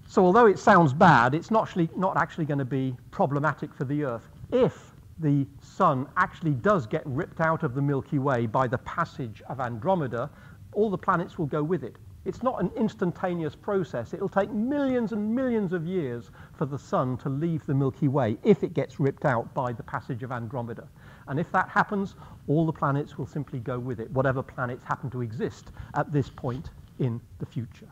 So although it sounds bad, it's not actually, not actually going to be problematic for the Earth. If the sun actually does get ripped out of the Milky Way by the passage of Andromeda, all the planets will go with it. It's not an instantaneous process. It'll take millions and millions of years for the sun to leave the Milky Way if it gets ripped out by the passage of Andromeda. And if that happens, all the planets will simply go with it, whatever planets happen to exist at this point in the future.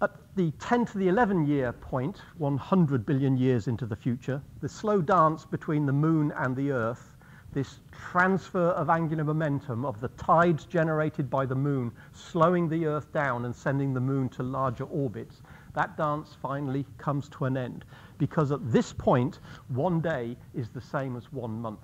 At the 10 to the 11 year point, 100 billion years into the future, the slow dance between the moon and the Earth this transfer of angular momentum of the tides generated by the moon slowing the Earth down and sending the moon to larger orbits, that dance finally comes to an end. Because at this point, one day is the same as one month.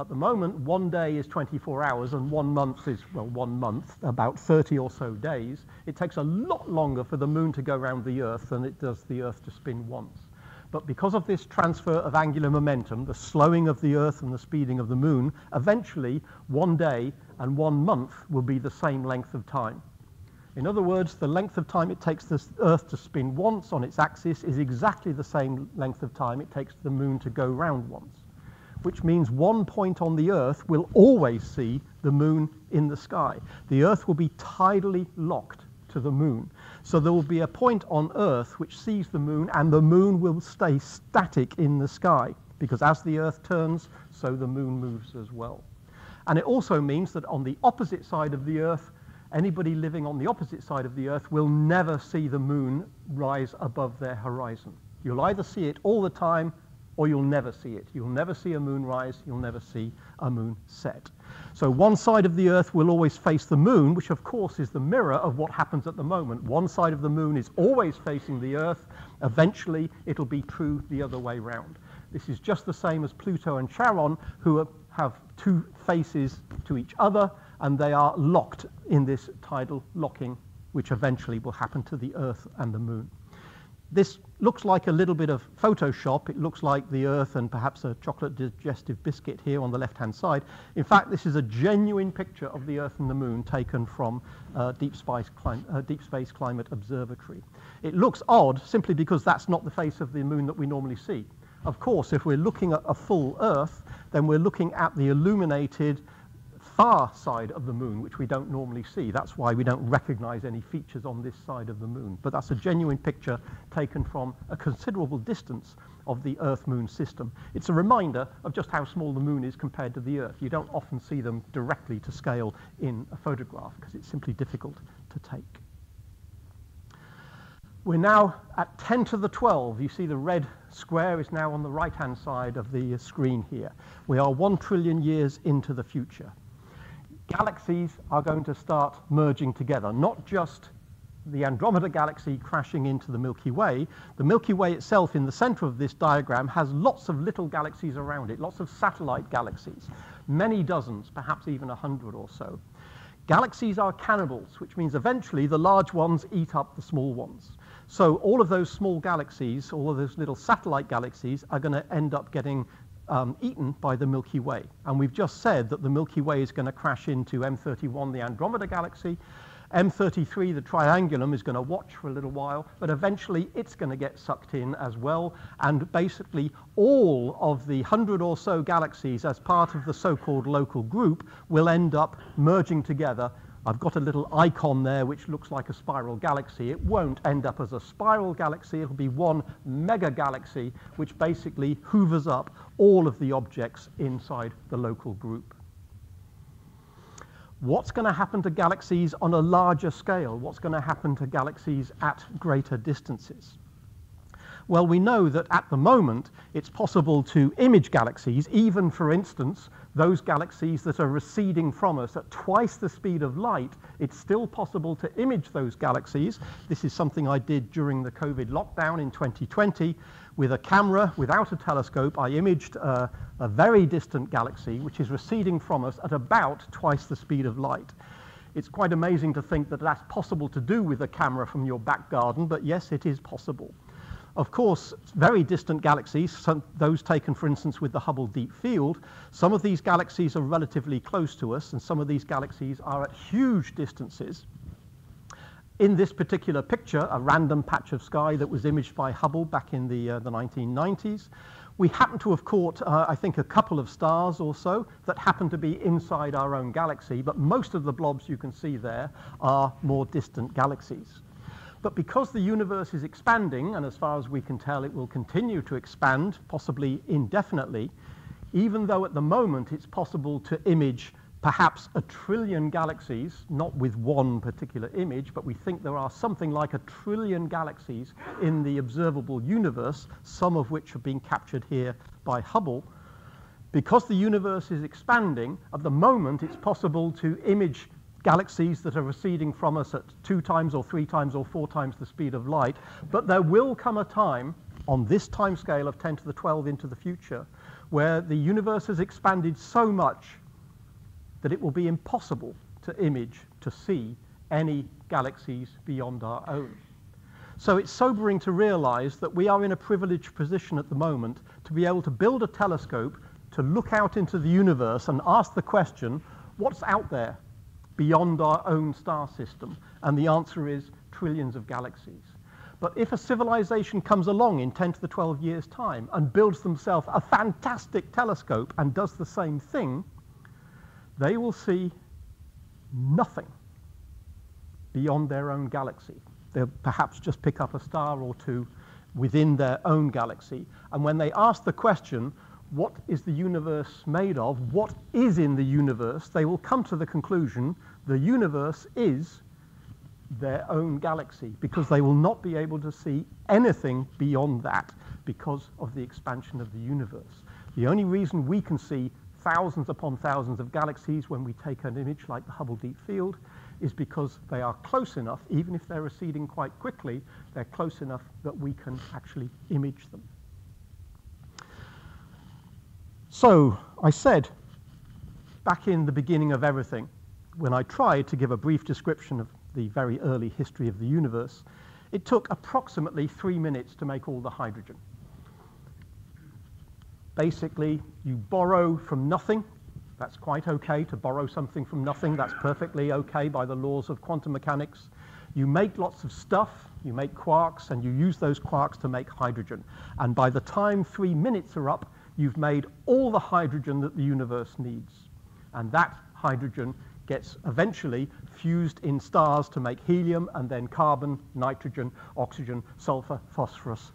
At the moment, one day is 24 hours and one month is, well, one month, about 30 or so days. It takes a lot longer for the moon to go around the Earth than it does the Earth to spin once. But because of this transfer of angular momentum, the slowing of the Earth and the speeding of the Moon, eventually one day and one month will be the same length of time. In other words, the length of time it takes the Earth to spin once on its axis is exactly the same length of time it takes the Moon to go round once, which means one point on the Earth will always see the Moon in the sky. The Earth will be tidally locked to the Moon. So there will be a point on Earth which sees the moon, and the moon will stay static in the sky, because as the Earth turns, so the moon moves as well. And it also means that on the opposite side of the Earth, anybody living on the opposite side of the Earth will never see the moon rise above their horizon. You'll either see it all the time or you'll never see it. You'll never see a moon rise, you'll never see a moon set. So one side of the Earth will always face the moon, which of course is the mirror of what happens at the moment. One side of the moon is always facing the Earth. Eventually, it'll be true the other way round. This is just the same as Pluto and Charon, who have two faces to each other, and they are locked in this tidal locking, which eventually will happen to the Earth and the moon. This looks like a little bit of Photoshop. It looks like the Earth and perhaps a chocolate digestive biscuit here on the left-hand side. In fact, this is a genuine picture of the Earth and the Moon taken from uh, Deep, uh, Deep Space Climate Observatory. It looks odd simply because that's not the face of the Moon that we normally see. Of course, if we're looking at a full Earth, then we're looking at the illuminated far side of the moon, which we don't normally see. That's why we don't recognize any features on this side of the moon. But that's a genuine picture taken from a considerable distance of the Earth-Moon system. It's a reminder of just how small the moon is compared to the Earth. You don't often see them directly to scale in a photograph because it's simply difficult to take. We're now at 10 to the 12. You see the red square is now on the right-hand side of the screen here. We are one trillion years into the future galaxies are going to start merging together, not just the Andromeda galaxy crashing into the Milky Way. The Milky Way itself in the center of this diagram has lots of little galaxies around it, lots of satellite galaxies, many dozens, perhaps even a hundred or so. Galaxies are cannibals, which means eventually the large ones eat up the small ones. So all of those small galaxies, all of those little satellite galaxies are going to end up getting um, eaten by the Milky Way. And we've just said that the Milky Way is going to crash into M31, the Andromeda galaxy. M33, the triangulum, is going to watch for a little while, but eventually it's going to get sucked in as well. And basically, all of the hundred or so galaxies, as part of the so called local group, will end up merging together I've got a little icon there which looks like a spiral galaxy. It won't end up as a spiral galaxy. It'll be one mega galaxy which basically hoovers up all of the objects inside the local group. What's going to happen to galaxies on a larger scale? What's going to happen to galaxies at greater distances? Well, we know that at the moment it's possible to image galaxies, even, for instance, those galaxies that are receding from us at twice the speed of light, it's still possible to image those galaxies. This is something I did during the COVID lockdown in 2020. With a camera, without a telescope, I imaged uh, a very distant galaxy which is receding from us at about twice the speed of light. It's quite amazing to think that that's possible to do with a camera from your back garden, but yes, it is possible. Of course, very distant galaxies, some, those taken, for instance, with the Hubble Deep Field, some of these galaxies are relatively close to us, and some of these galaxies are at huge distances. In this particular picture, a random patch of sky that was imaged by Hubble back in the, uh, the 1990s, we happen to have caught, uh, I think, a couple of stars or so that happen to be inside our own galaxy, but most of the blobs you can see there are more distant galaxies. But because the universe is expanding, and as far as we can tell, it will continue to expand, possibly indefinitely, even though at the moment it's possible to image perhaps a trillion galaxies, not with one particular image, but we think there are something like a trillion galaxies in the observable universe, some of which have been captured here by Hubble. Because the universe is expanding, at the moment it's possible to image galaxies that are receding from us at two times or three times or four times the speed of light. But there will come a time on this time scale of 10 to the 12 into the future where the universe has expanded so much that it will be impossible to image, to see any galaxies beyond our own. So it's sobering to realize that we are in a privileged position at the moment to be able to build a telescope to look out into the universe and ask the question, what's out there beyond our own star system? And the answer is trillions of galaxies. But if a civilization comes along in 10 to the 12 years' time and builds themselves a fantastic telescope and does the same thing, they will see nothing beyond their own galaxy. They'll perhaps just pick up a star or two within their own galaxy. And when they ask the question, what is the universe made of? What is in the universe? They will come to the conclusion the universe is their own galaxy because they will not be able to see anything beyond that because of the expansion of the universe. The only reason we can see thousands upon thousands of galaxies when we take an image like the Hubble Deep Field is because they are close enough, even if they're receding quite quickly, they're close enough that we can actually image them. So I said back in the beginning of everything, when I tried to give a brief description of the very early history of the universe, it took approximately three minutes to make all the hydrogen. Basically, you borrow from nothing. That's quite okay to borrow something from nothing. That's perfectly okay by the laws of quantum mechanics. You make lots of stuff, you make quarks, and you use those quarks to make hydrogen. And by the time three minutes are up, you've made all the hydrogen that the universe needs. And that hydrogen gets eventually fused in stars to make helium and then carbon, nitrogen, oxygen, sulfur, phosphorus,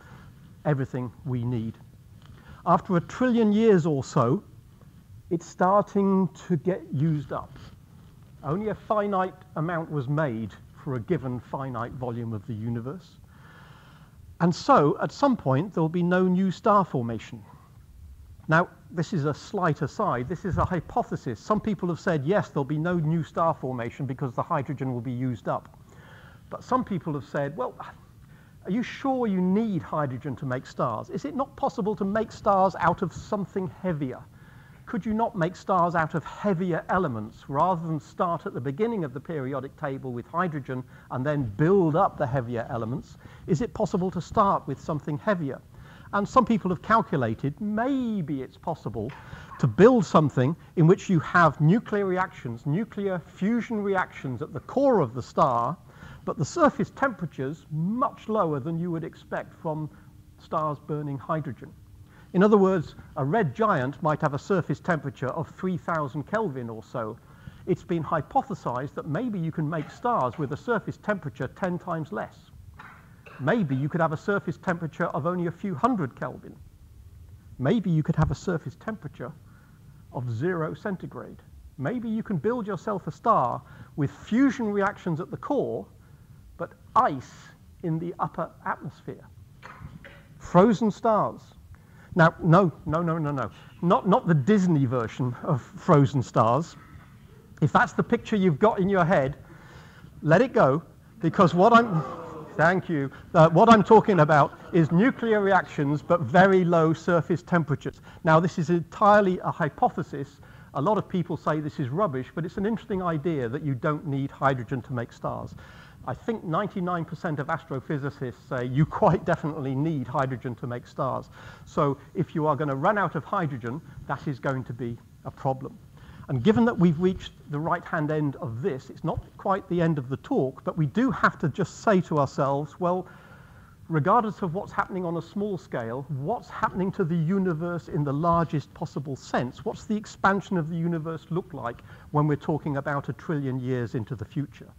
everything we need after a trillion years or so, it's starting to get used up. Only a finite amount was made for a given finite volume of the universe. And so, at some point, there will be no new star formation. Now, this is a slight aside. This is a hypothesis. Some people have said, yes, there'll be no new star formation because the hydrogen will be used up. But some people have said, well, are you sure you need hydrogen to make stars? Is it not possible to make stars out of something heavier? Could you not make stars out of heavier elements rather than start at the beginning of the periodic table with hydrogen and then build up the heavier elements? Is it possible to start with something heavier? And some people have calculated maybe it's possible to build something in which you have nuclear reactions, nuclear fusion reactions at the core of the star, but the surface temperature's much lower than you would expect from stars burning hydrogen. In other words, a red giant might have a surface temperature of 3,000 Kelvin or so. It's been hypothesized that maybe you can make stars with a surface temperature 10 times less. Maybe you could have a surface temperature of only a few hundred Kelvin. Maybe you could have a surface temperature of zero centigrade. Maybe you can build yourself a star with fusion reactions at the core but ice in the upper atmosphere. Frozen stars. Now, no, no, no, no, no. Not, not the Disney version of frozen stars. If that's the picture you've got in your head, let it go, because what I'm, thank you, uh, what I'm talking about is nuclear reactions, but very low surface temperatures. Now, this is entirely a hypothesis A lot of people say this is rubbish, but it's an interesting idea that you don't need hydrogen to make stars. I think 99% of astrophysicists say you quite *laughs* definitely need hydrogen to make stars. So if you are going to run out of hydrogen, that is going to be a problem. And given that we've reached the right-hand end of this, it's not quite the end of the talk, but we do have to just say to ourselves, well, regardless of what's happening on a small scale, what's happening to the universe in the largest possible sense? What's the expansion of the universe look like when we're talking about a trillion years into the future?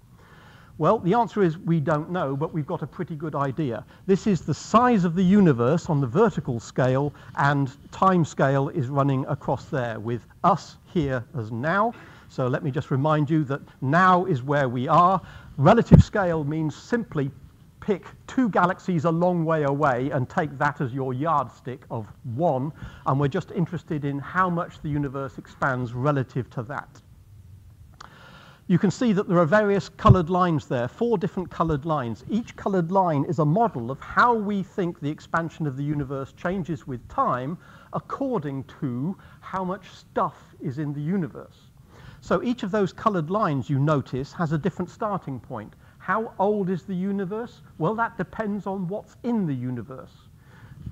Well, the answer is we don't know, but we've got a pretty good idea. This is the size of the universe on the vertical scale, and time scale is running across there with us here as now. So let me just remind you that now is where we are. Relative scale means simply pick two galaxies a long way away and take that as your yardstick of one, and we're just interested in how much the universe expands relative to that. You can see that there are various colored lines there, four different colored lines. Each colored line is a model of how we think the expansion of the universe changes with time according to how much stuff is in the universe. So each of those colored lines you notice has a different starting point. How old is the universe? Well, that depends on what's in the universe.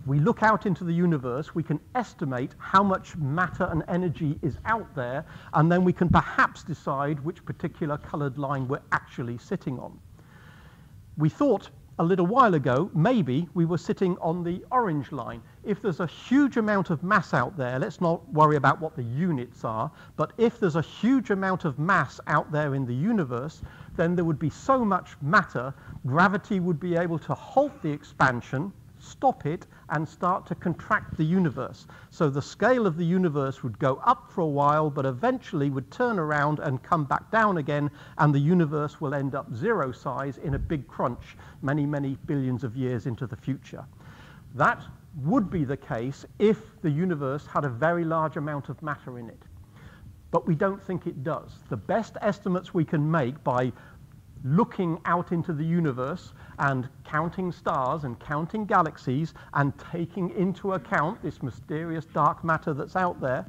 We look out into the universe, we can estimate how much matter and energy is out there, and then we can perhaps decide which particular colored line we're actually sitting on. We thought a little while ago, maybe we were sitting on the orange line. If there's a huge amount of mass out there, let's not worry about what the units are, but if there's a huge amount of mass out there in the universe, then there would be so much matter, gravity would be able to halt the expansion, stop it, and start to contract the universe. So the scale of the universe would go up for a while, but eventually would turn around and come back down again, and the universe will end up zero size in a big crunch many, many billions of years into the future. That would be the case if the universe had a very large amount of matter in it but we don't think it does. The best estimates we can make by looking out into the universe and counting stars and counting galaxies and taking into account this mysterious dark matter that's out there.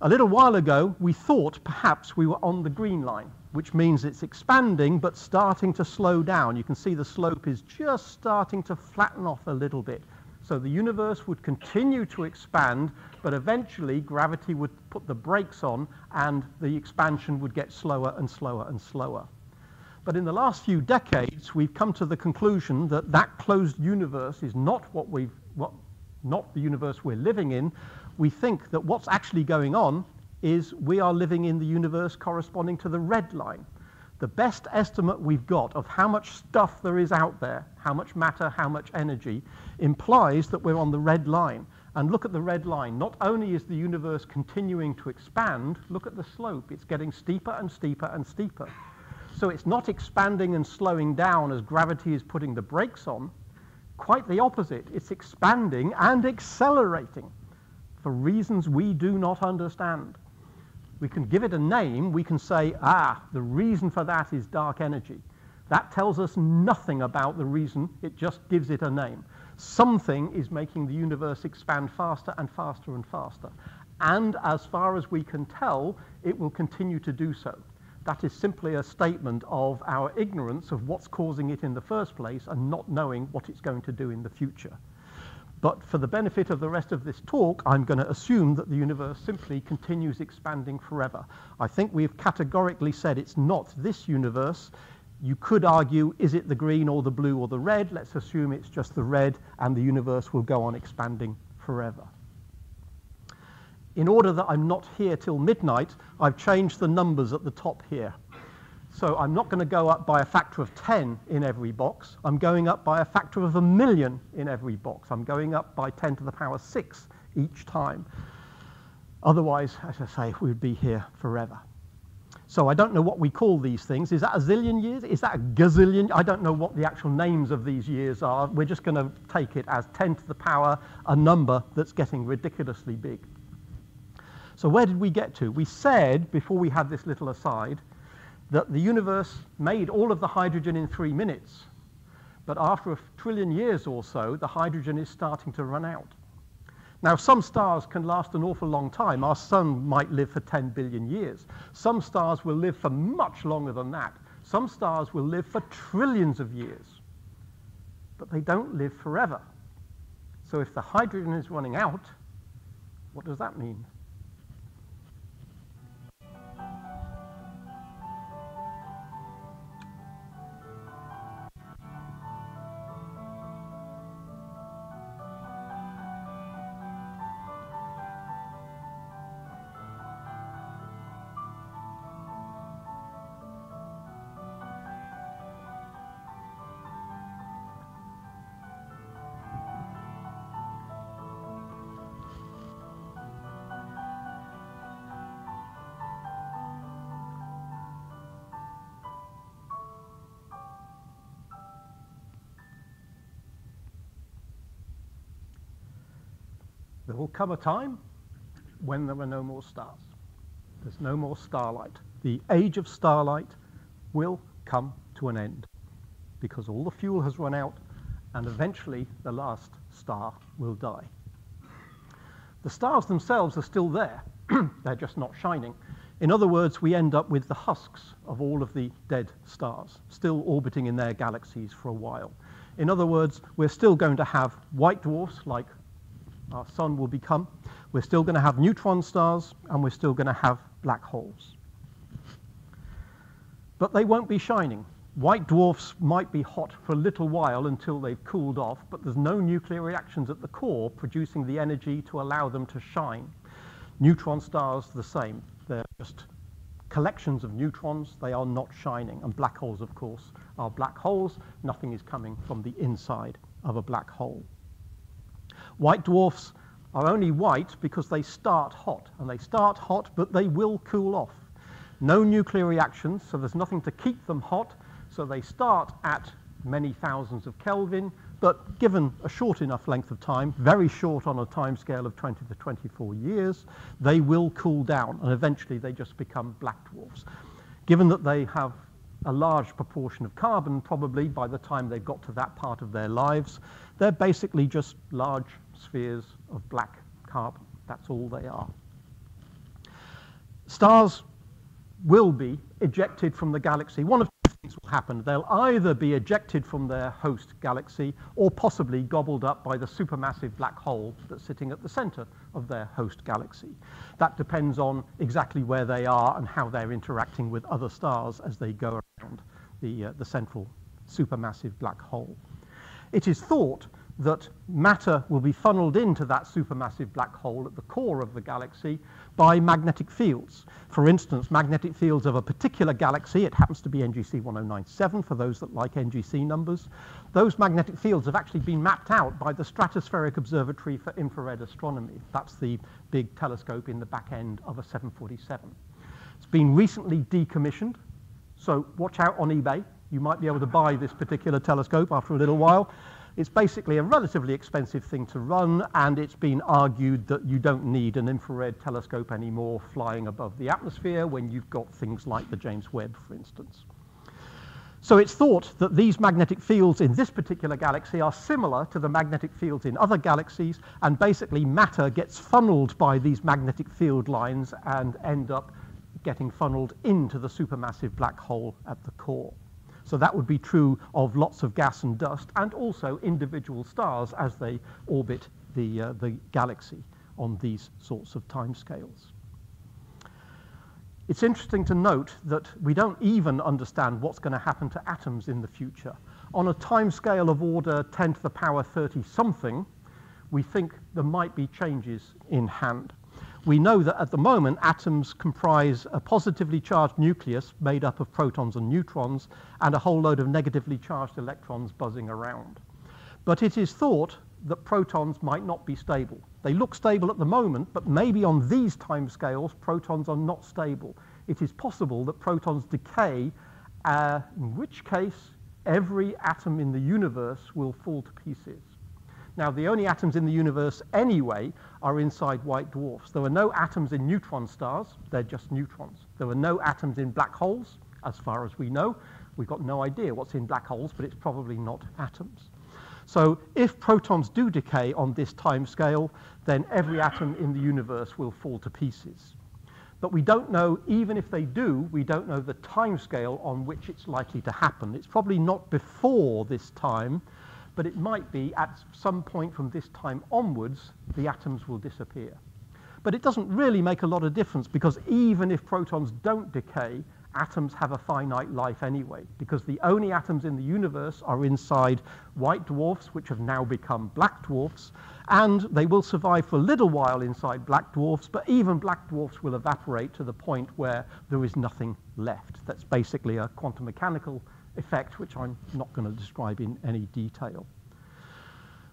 A little while ago, we thought perhaps we were on the green line, which means it's expanding but starting to slow down. You can see the slope is just starting to flatten off a little bit. So the universe would continue to expand, but eventually gravity would put the brakes on and the expansion would get slower and slower and slower. But in the last few decades, we've come to the conclusion that that closed universe is not what we've, what, not the universe we're living in. We think that what's actually going on is we are living in the universe corresponding to the red line. The best estimate we've got of how much stuff there is out there, how much matter, how much energy, implies that we're on the red line. And look at the red line. Not only is the universe continuing to expand, look at the slope. It's getting steeper and steeper and steeper. So it's not expanding and slowing down as gravity is putting the brakes on. Quite the opposite. It's expanding and accelerating for reasons we do not understand. We can give it a name. We can say, ah, the reason for that is dark energy. That tells us nothing about the reason. It just gives it a name. Something is making the universe expand faster and faster and faster. And as far as we can tell, it will continue to do so. That is simply a statement of our ignorance of what's causing it in the first place and not knowing what it's going to do in the future. But for the benefit of the rest of this talk, I'm going to assume that the universe simply continues expanding forever. I think we've categorically said it's not this universe. You could argue, is it the green or the blue or the red? Let's assume it's just the red, and the universe will go on expanding forever. In order that I'm not here till midnight, I've changed the numbers at the top here. So I'm not going to go up by a factor of 10 in every box. I'm going up by a factor of a million in every box. I'm going up by 10 to the power 6 each time. Otherwise, as I say, we'd be here forever. So I don't know what we call these things. Is that a zillion years? Is that a gazillion? I don't know what the actual names of these years are. We're just going to take it as 10 to the power, a number that's getting ridiculously big. So where did we get to? We said, before we had this little aside, that the universe made all of the hydrogen in three minutes. But after a trillion years or so, the hydrogen is starting to run out. Now, some stars can last an awful long time. Our sun might live for 10 billion years. Some stars will live for much longer than that. Some stars will live for trillions of years. But they don't live forever. So if the hydrogen is running out, what does that mean? Come a time when there are no more stars. There's no more starlight. The age of starlight will come to an end because all the fuel has run out and eventually the last star will die. The stars themselves are still there, *clears throat* they're just not shining. In other words, we end up with the husks of all of the dead stars, still orbiting in their galaxies for a while. In other words, we're still going to have white dwarfs like our sun will become. We're still going to have neutron stars, and we're still going to have black holes. But they won't be shining. White dwarfs might be hot for a little while until they've cooled off, but there's no nuclear reactions at the core producing the energy to allow them to shine. Neutron stars, the same. They're just collections of neutrons. They are not shining. And black holes, of course, are black holes. Nothing is coming from the inside of a black hole. White dwarfs are only white because they start hot, and they start hot, but they will cool off. No nuclear reactions, so there's nothing to keep them hot, so they start at many thousands of Kelvin, but given a short enough length of time, very short on a time scale of 20 to 24 years, they will cool down, and eventually they just become black dwarfs. Given that they have a large proportion of carbon, probably by the time they've got to that part of their lives, they're basically just large spheres of black carbon. That's all they are. Stars will be ejected from the galaxy. One of two things will happen. They'll either be ejected from their host galaxy or possibly gobbled up by the supermassive black hole that's sitting at the center of their host galaxy. That depends on exactly where they are and how they're interacting with other stars as they go around the, uh, the central supermassive black hole. It is thought that matter will be funneled into that supermassive black hole at the core of the galaxy by magnetic fields. For instance, magnetic fields of a particular galaxy, it happens to be NGC 1097 for those that like NGC numbers, those magnetic fields have actually been mapped out by the Stratospheric Observatory for Infrared Astronomy. That's the big telescope in the back end of a 747. It's been recently decommissioned, so watch out on eBay. You might be able to buy this particular telescope after a little while. It's basically a relatively expensive thing to run, and it's been argued that you don't need an infrared telescope anymore flying above the atmosphere when you've got things like the James Webb, for instance. So it's thought that these magnetic fields in this particular galaxy are similar to the magnetic fields in other galaxies, and basically matter gets funneled by these magnetic field lines and end up getting funneled into the supermassive black hole at the core. So that would be true of lots of gas and dust and also individual stars as they orbit the, uh, the galaxy on these sorts of timescales. It's interesting to note that we don't even understand what's going to happen to atoms in the future. On a timescale of order 10 to the power 30 something, we think there might be changes in hand we know that at the moment atoms comprise a positively charged nucleus made up of protons and neutrons and a whole load of negatively charged electrons buzzing around. But it is thought that protons might not be stable. They look stable at the moment, but maybe on these timescales, protons are not stable. It is possible that protons decay, uh, in which case every atom in the universe will fall to pieces. Now, the only atoms in the universe anyway are inside white dwarfs. There are no atoms in neutron stars, they're just neutrons. There are no atoms in black holes, as far as we know. We've got no idea what's in black holes, but it's probably not atoms. So if protons do decay on this time scale, then every atom in the universe will fall to pieces. But we don't know, even if they do, we don't know the time scale on which it's likely to happen. It's probably not before this time, but it might be at some point from this time onwards, the atoms will disappear. But it doesn't really make a lot of difference because even if protons don't decay, atoms have a finite life anyway, because the only atoms in the universe are inside white dwarfs, which have now become black dwarfs, and they will survive for a little while inside black dwarfs, but even black dwarfs will evaporate to the point where there is nothing left. That's basically a quantum mechanical effect, which I'm not going to describe in any detail.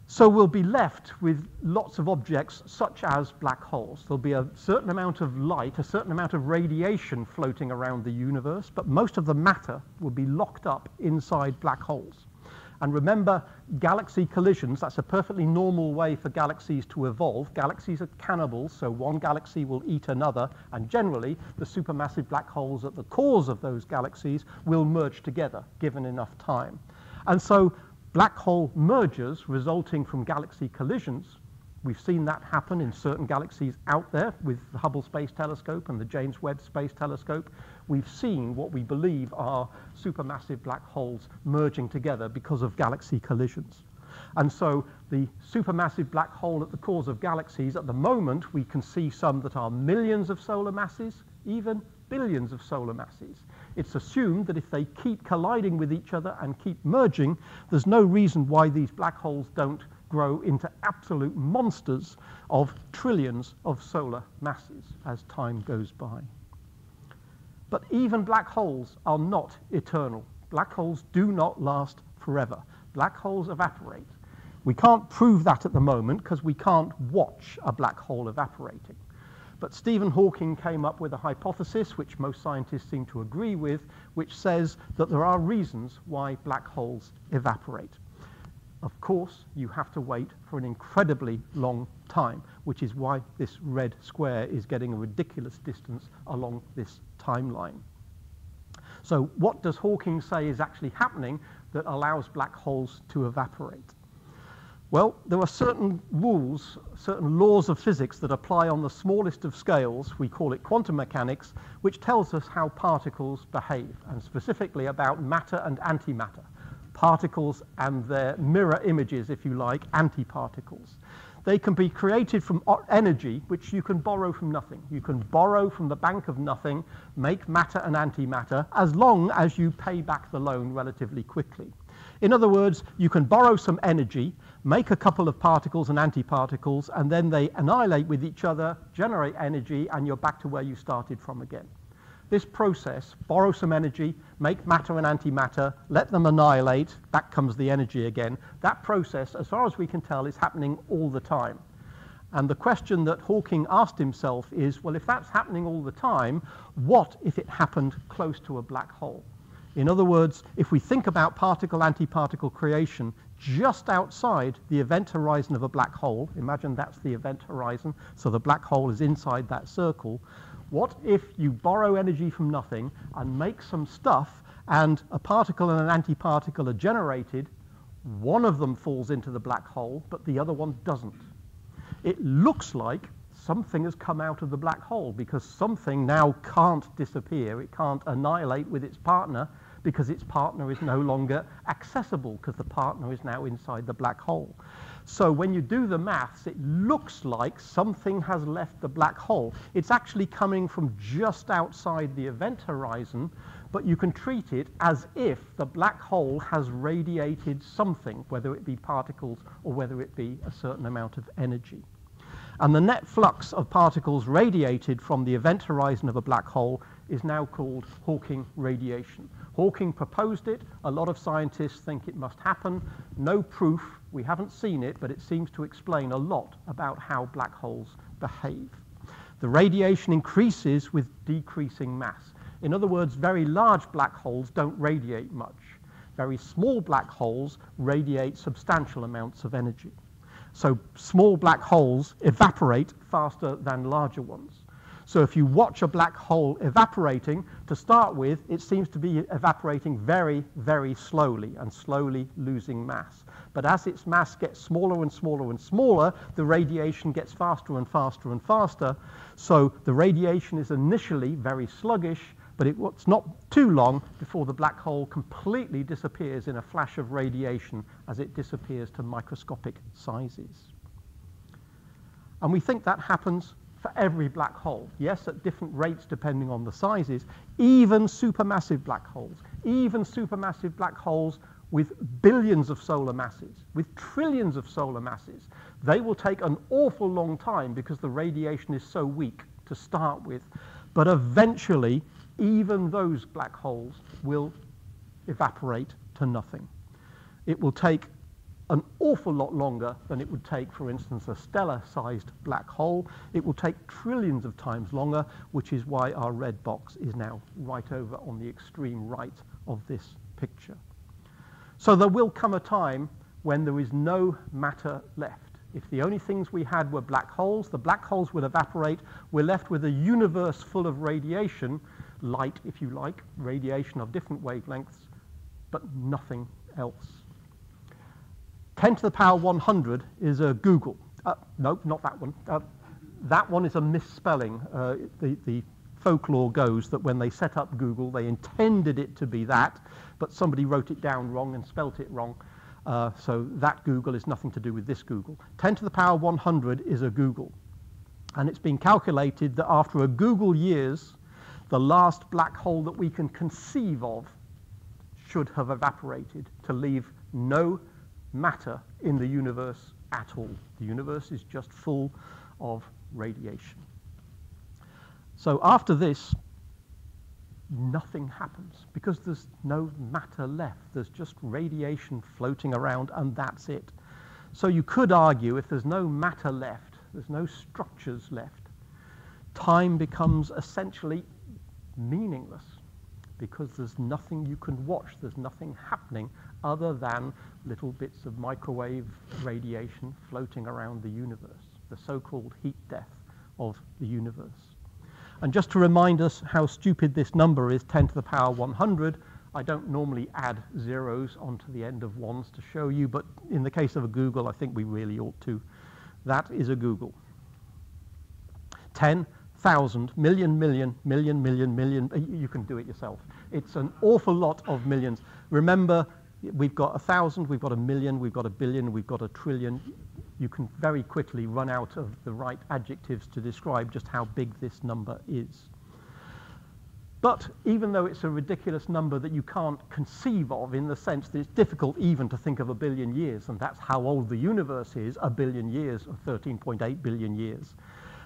So we'll be left with lots of objects such as black holes. There'll be a certain amount of light, a certain amount of radiation floating around the universe, but most of the matter will be locked up inside black holes. And remember, galaxy collisions, that's a perfectly normal way for galaxies to evolve. Galaxies are cannibals, so one galaxy will eat another, and generally, the supermassive black holes at the cores of those galaxies will merge together, given enough time. And so black hole mergers resulting from galaxy collisions. We've seen that happen in certain galaxies out there with the Hubble Space Telescope and the James Webb Space Telescope. We've seen what we believe are supermassive black holes merging together because of galaxy collisions. And so the supermassive black hole at the cores of galaxies, at the moment, we can see some that are millions of solar masses, even billions of solar masses. It's assumed that if they keep colliding with each other and keep merging, there's no reason why these black holes don't grow into absolute monsters of trillions of solar masses as time goes by. But even black holes are not eternal. Black holes do not last forever. Black holes evaporate. We can't prove that at the moment because we can't watch a black hole evaporating. But Stephen Hawking came up with a hypothesis, which most scientists seem to agree with, which says that there are reasons why black holes evaporate. Of course, you have to wait for an incredibly long time, which is why this red square is getting a ridiculous distance along this timeline. So what does Hawking say is actually happening that allows black holes to evaporate? Well, there are certain rules, certain laws of physics that apply on the smallest of scales, we call it quantum mechanics, which tells us how particles behave, and specifically about matter and antimatter, particles and their mirror images, if you like, antiparticles. They can be created from energy, which you can borrow from nothing. You can borrow from the bank of nothing, make matter and antimatter, as long as you pay back the loan relatively quickly. In other words, you can borrow some energy, make a couple of particles and antiparticles, and then they annihilate with each other, generate energy, and you're back to where you started from again. This process, borrow some energy, make matter and antimatter, let them annihilate, back comes the energy again. That process, as far as we can tell, is happening all the time. And the question that Hawking asked himself is, well, if that's happening all the time, what if it happened close to a black hole? In other words, if we think about particle-antiparticle creation just outside the event horizon of a black hole, imagine that's the event horizon, so the black hole is inside that circle, what if you borrow energy from nothing and make some stuff and a particle and an antiparticle are generated, one of them falls into the black hole, but the other one doesn't. It looks like something has come out of the black hole because something now can't disappear. It can't annihilate with its partner because its partner is no longer accessible because the partner is now inside the black hole. So when you do the maths, it looks like something has left the black hole. It's actually coming from just outside the event horizon, but you can treat it as if the black hole has radiated something, whether it be particles or whether it be a certain amount of energy. And the net flux of particles radiated from the event horizon of a black hole is now called Hawking radiation. Hawking proposed it. A lot of scientists think it must happen. No proof. We haven't seen it, but it seems to explain a lot about how black holes behave. The radiation increases with decreasing mass. In other words, very large black holes don't radiate much. Very small black holes radiate substantial amounts of energy. So small black holes evaporate faster than larger ones. So if you watch a black hole evaporating, to start with, it seems to be evaporating very, very slowly and slowly losing mass. But as its mass gets smaller and smaller and smaller, the radiation gets faster and faster and faster. So the radiation is initially very sluggish, but it's not too long before the black hole completely disappears in a flash of radiation as it disappears to microscopic sizes. And we think that happens for every black hole. Yes, at different rates depending on the sizes, even supermassive black holes, even supermassive black holes with billions of solar masses, with trillions of solar masses, they will take an awful long time because the radiation is so weak to start with. But eventually, even those black holes will evaporate to nothing. It will take an awful lot longer than it would take, for instance, a stellar-sized black hole. It will take trillions of times longer, which is why our red box is now right over on the extreme right of this picture. So there will come a time when there is no matter left. If the only things we had were black holes, the black holes will evaporate. We're left with a universe full of radiation, light, if you like, radiation of different wavelengths, but nothing else. 10 to the power 100 is a googol. Uh, no, not that one. Uh, that one is a misspelling. Uh, the, the folklore goes that when they set up Google, they intended it to be that, but somebody wrote it down wrong and spelt it wrong. Uh, so that Google is nothing to do with this googol. 10 to the power 100 is a googol. And it's been calculated that after a googol years, the last black hole that we can conceive of should have evaporated to leave no matter in the universe at all. The universe is just full of radiation. So after this, nothing happens because there's no matter left. There's just radiation floating around, and that's it. So you could argue if there's no matter left, there's no structures left, time becomes essentially meaningless because there's nothing you can watch, there's nothing happening other than little bits of microwave radiation floating around the universe, the so-called heat death of the universe. And just to remind us how stupid this number is, 10 to the power 100, I don't normally add zeros onto the end of ones to show you, but in the case of a googol, I think we really ought to. That is a googol. 10,000, million, million, million, million, million, uh, you can do it yourself. It's an awful lot of millions. Remember, we've got a thousand, we've got a million, we've got a billion, we've got a trillion you can very quickly run out of the right adjectives to describe just how big this number is. But even though it's a ridiculous number that you can't conceive of in the sense that it's difficult even to think of a billion years, and that's how old the universe is, a billion years or 13.8 billion years,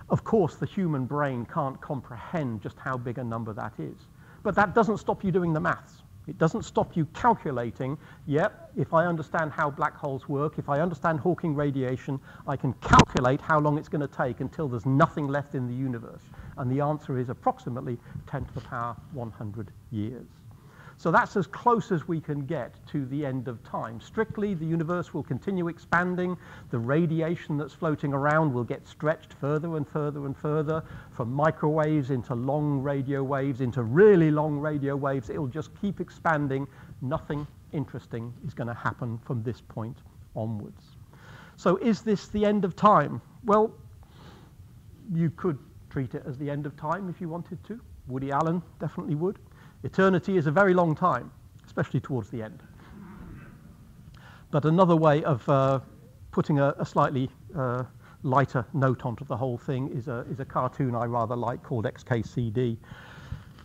of course the human brain can't comprehend just how big a number that is. But that doesn't stop you doing the maths. It doesn't stop you calculating, yep, if I understand how black holes work, if I understand Hawking radiation, I can calculate how long it's going to take until there's nothing left in the universe. And the answer is approximately 10 to the power 100 years. So that's as close as we can get to the end of time. Strictly, the universe will continue expanding. The radiation that's floating around will get stretched further and further and further from microwaves into long radio waves, into really long radio waves. It'll just keep expanding. Nothing interesting is going to happen from this point onwards. So is this the end of time? Well, you could treat it as the end of time if you wanted to. Woody Allen definitely would. Eternity is a very long time, especially towards the end. But another way of uh, putting a, a slightly uh, lighter note onto the whole thing is a, is a cartoon I rather like called XKCD.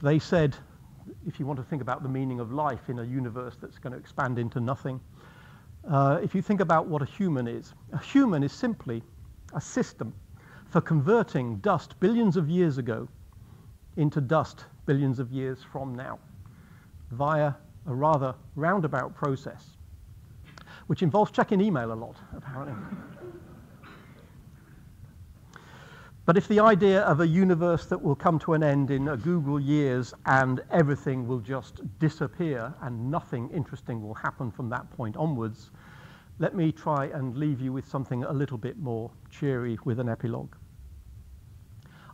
They said, if you want to think about the meaning of life in a universe that's going to expand into nothing, uh, if you think about what a human is, a human is simply a system for converting dust billions of years ago into dust billions of years from now via a rather roundabout process, which involves checking email a lot, apparently. But if the idea of a universe that will come to an end in a googol years and everything will just disappear and nothing interesting will happen from that point onwards, let me try and leave you with something a little bit more cheery with an epilogue.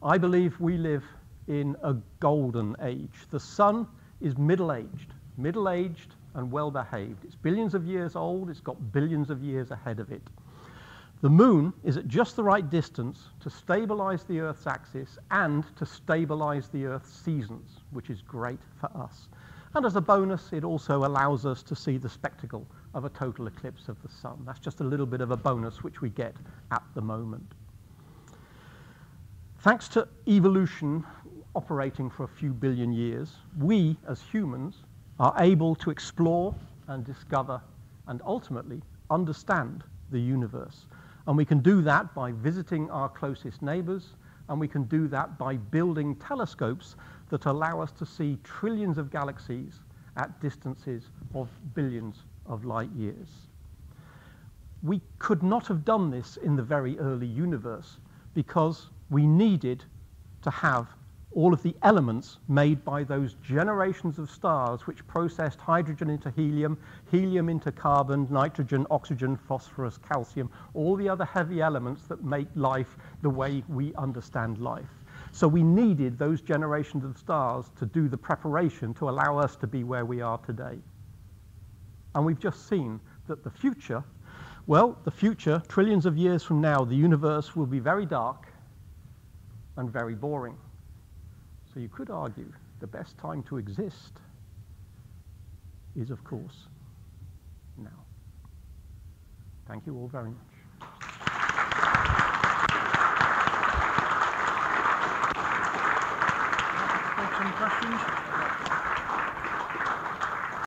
I believe we live in a golden age. The sun is middle aged, middle aged and well behaved. It's billions of years old, it's got billions of years ahead of it. The moon is at just the right distance to stabilize the Earth's axis and to stabilize the Earth's seasons, which is great for us. And as a bonus, it also allows us to see the spectacle of a total eclipse of the sun. That's just a little bit of a bonus which we get at the moment. Thanks to evolution operating for a few billion years, we as humans are able to explore and discover and ultimately understand the universe. And we can do that by visiting our closest neighbors, and we can do that by building telescopes that allow us to see trillions of galaxies at distances of billions of light years. We could not have done this in the very early universe because we needed to have all of the elements made by those generations of stars which processed hydrogen into helium, helium into carbon, nitrogen, oxygen, phosphorus, calcium, all the other heavy elements that make life the way we understand life. So we needed those generations of stars to do the preparation to allow us to be where we are today. And we've just seen that the future, well, the future, trillions of years from now, the universe will be very dark and very boring. So you could argue the best time to exist is, of course, now. Thank you all very much.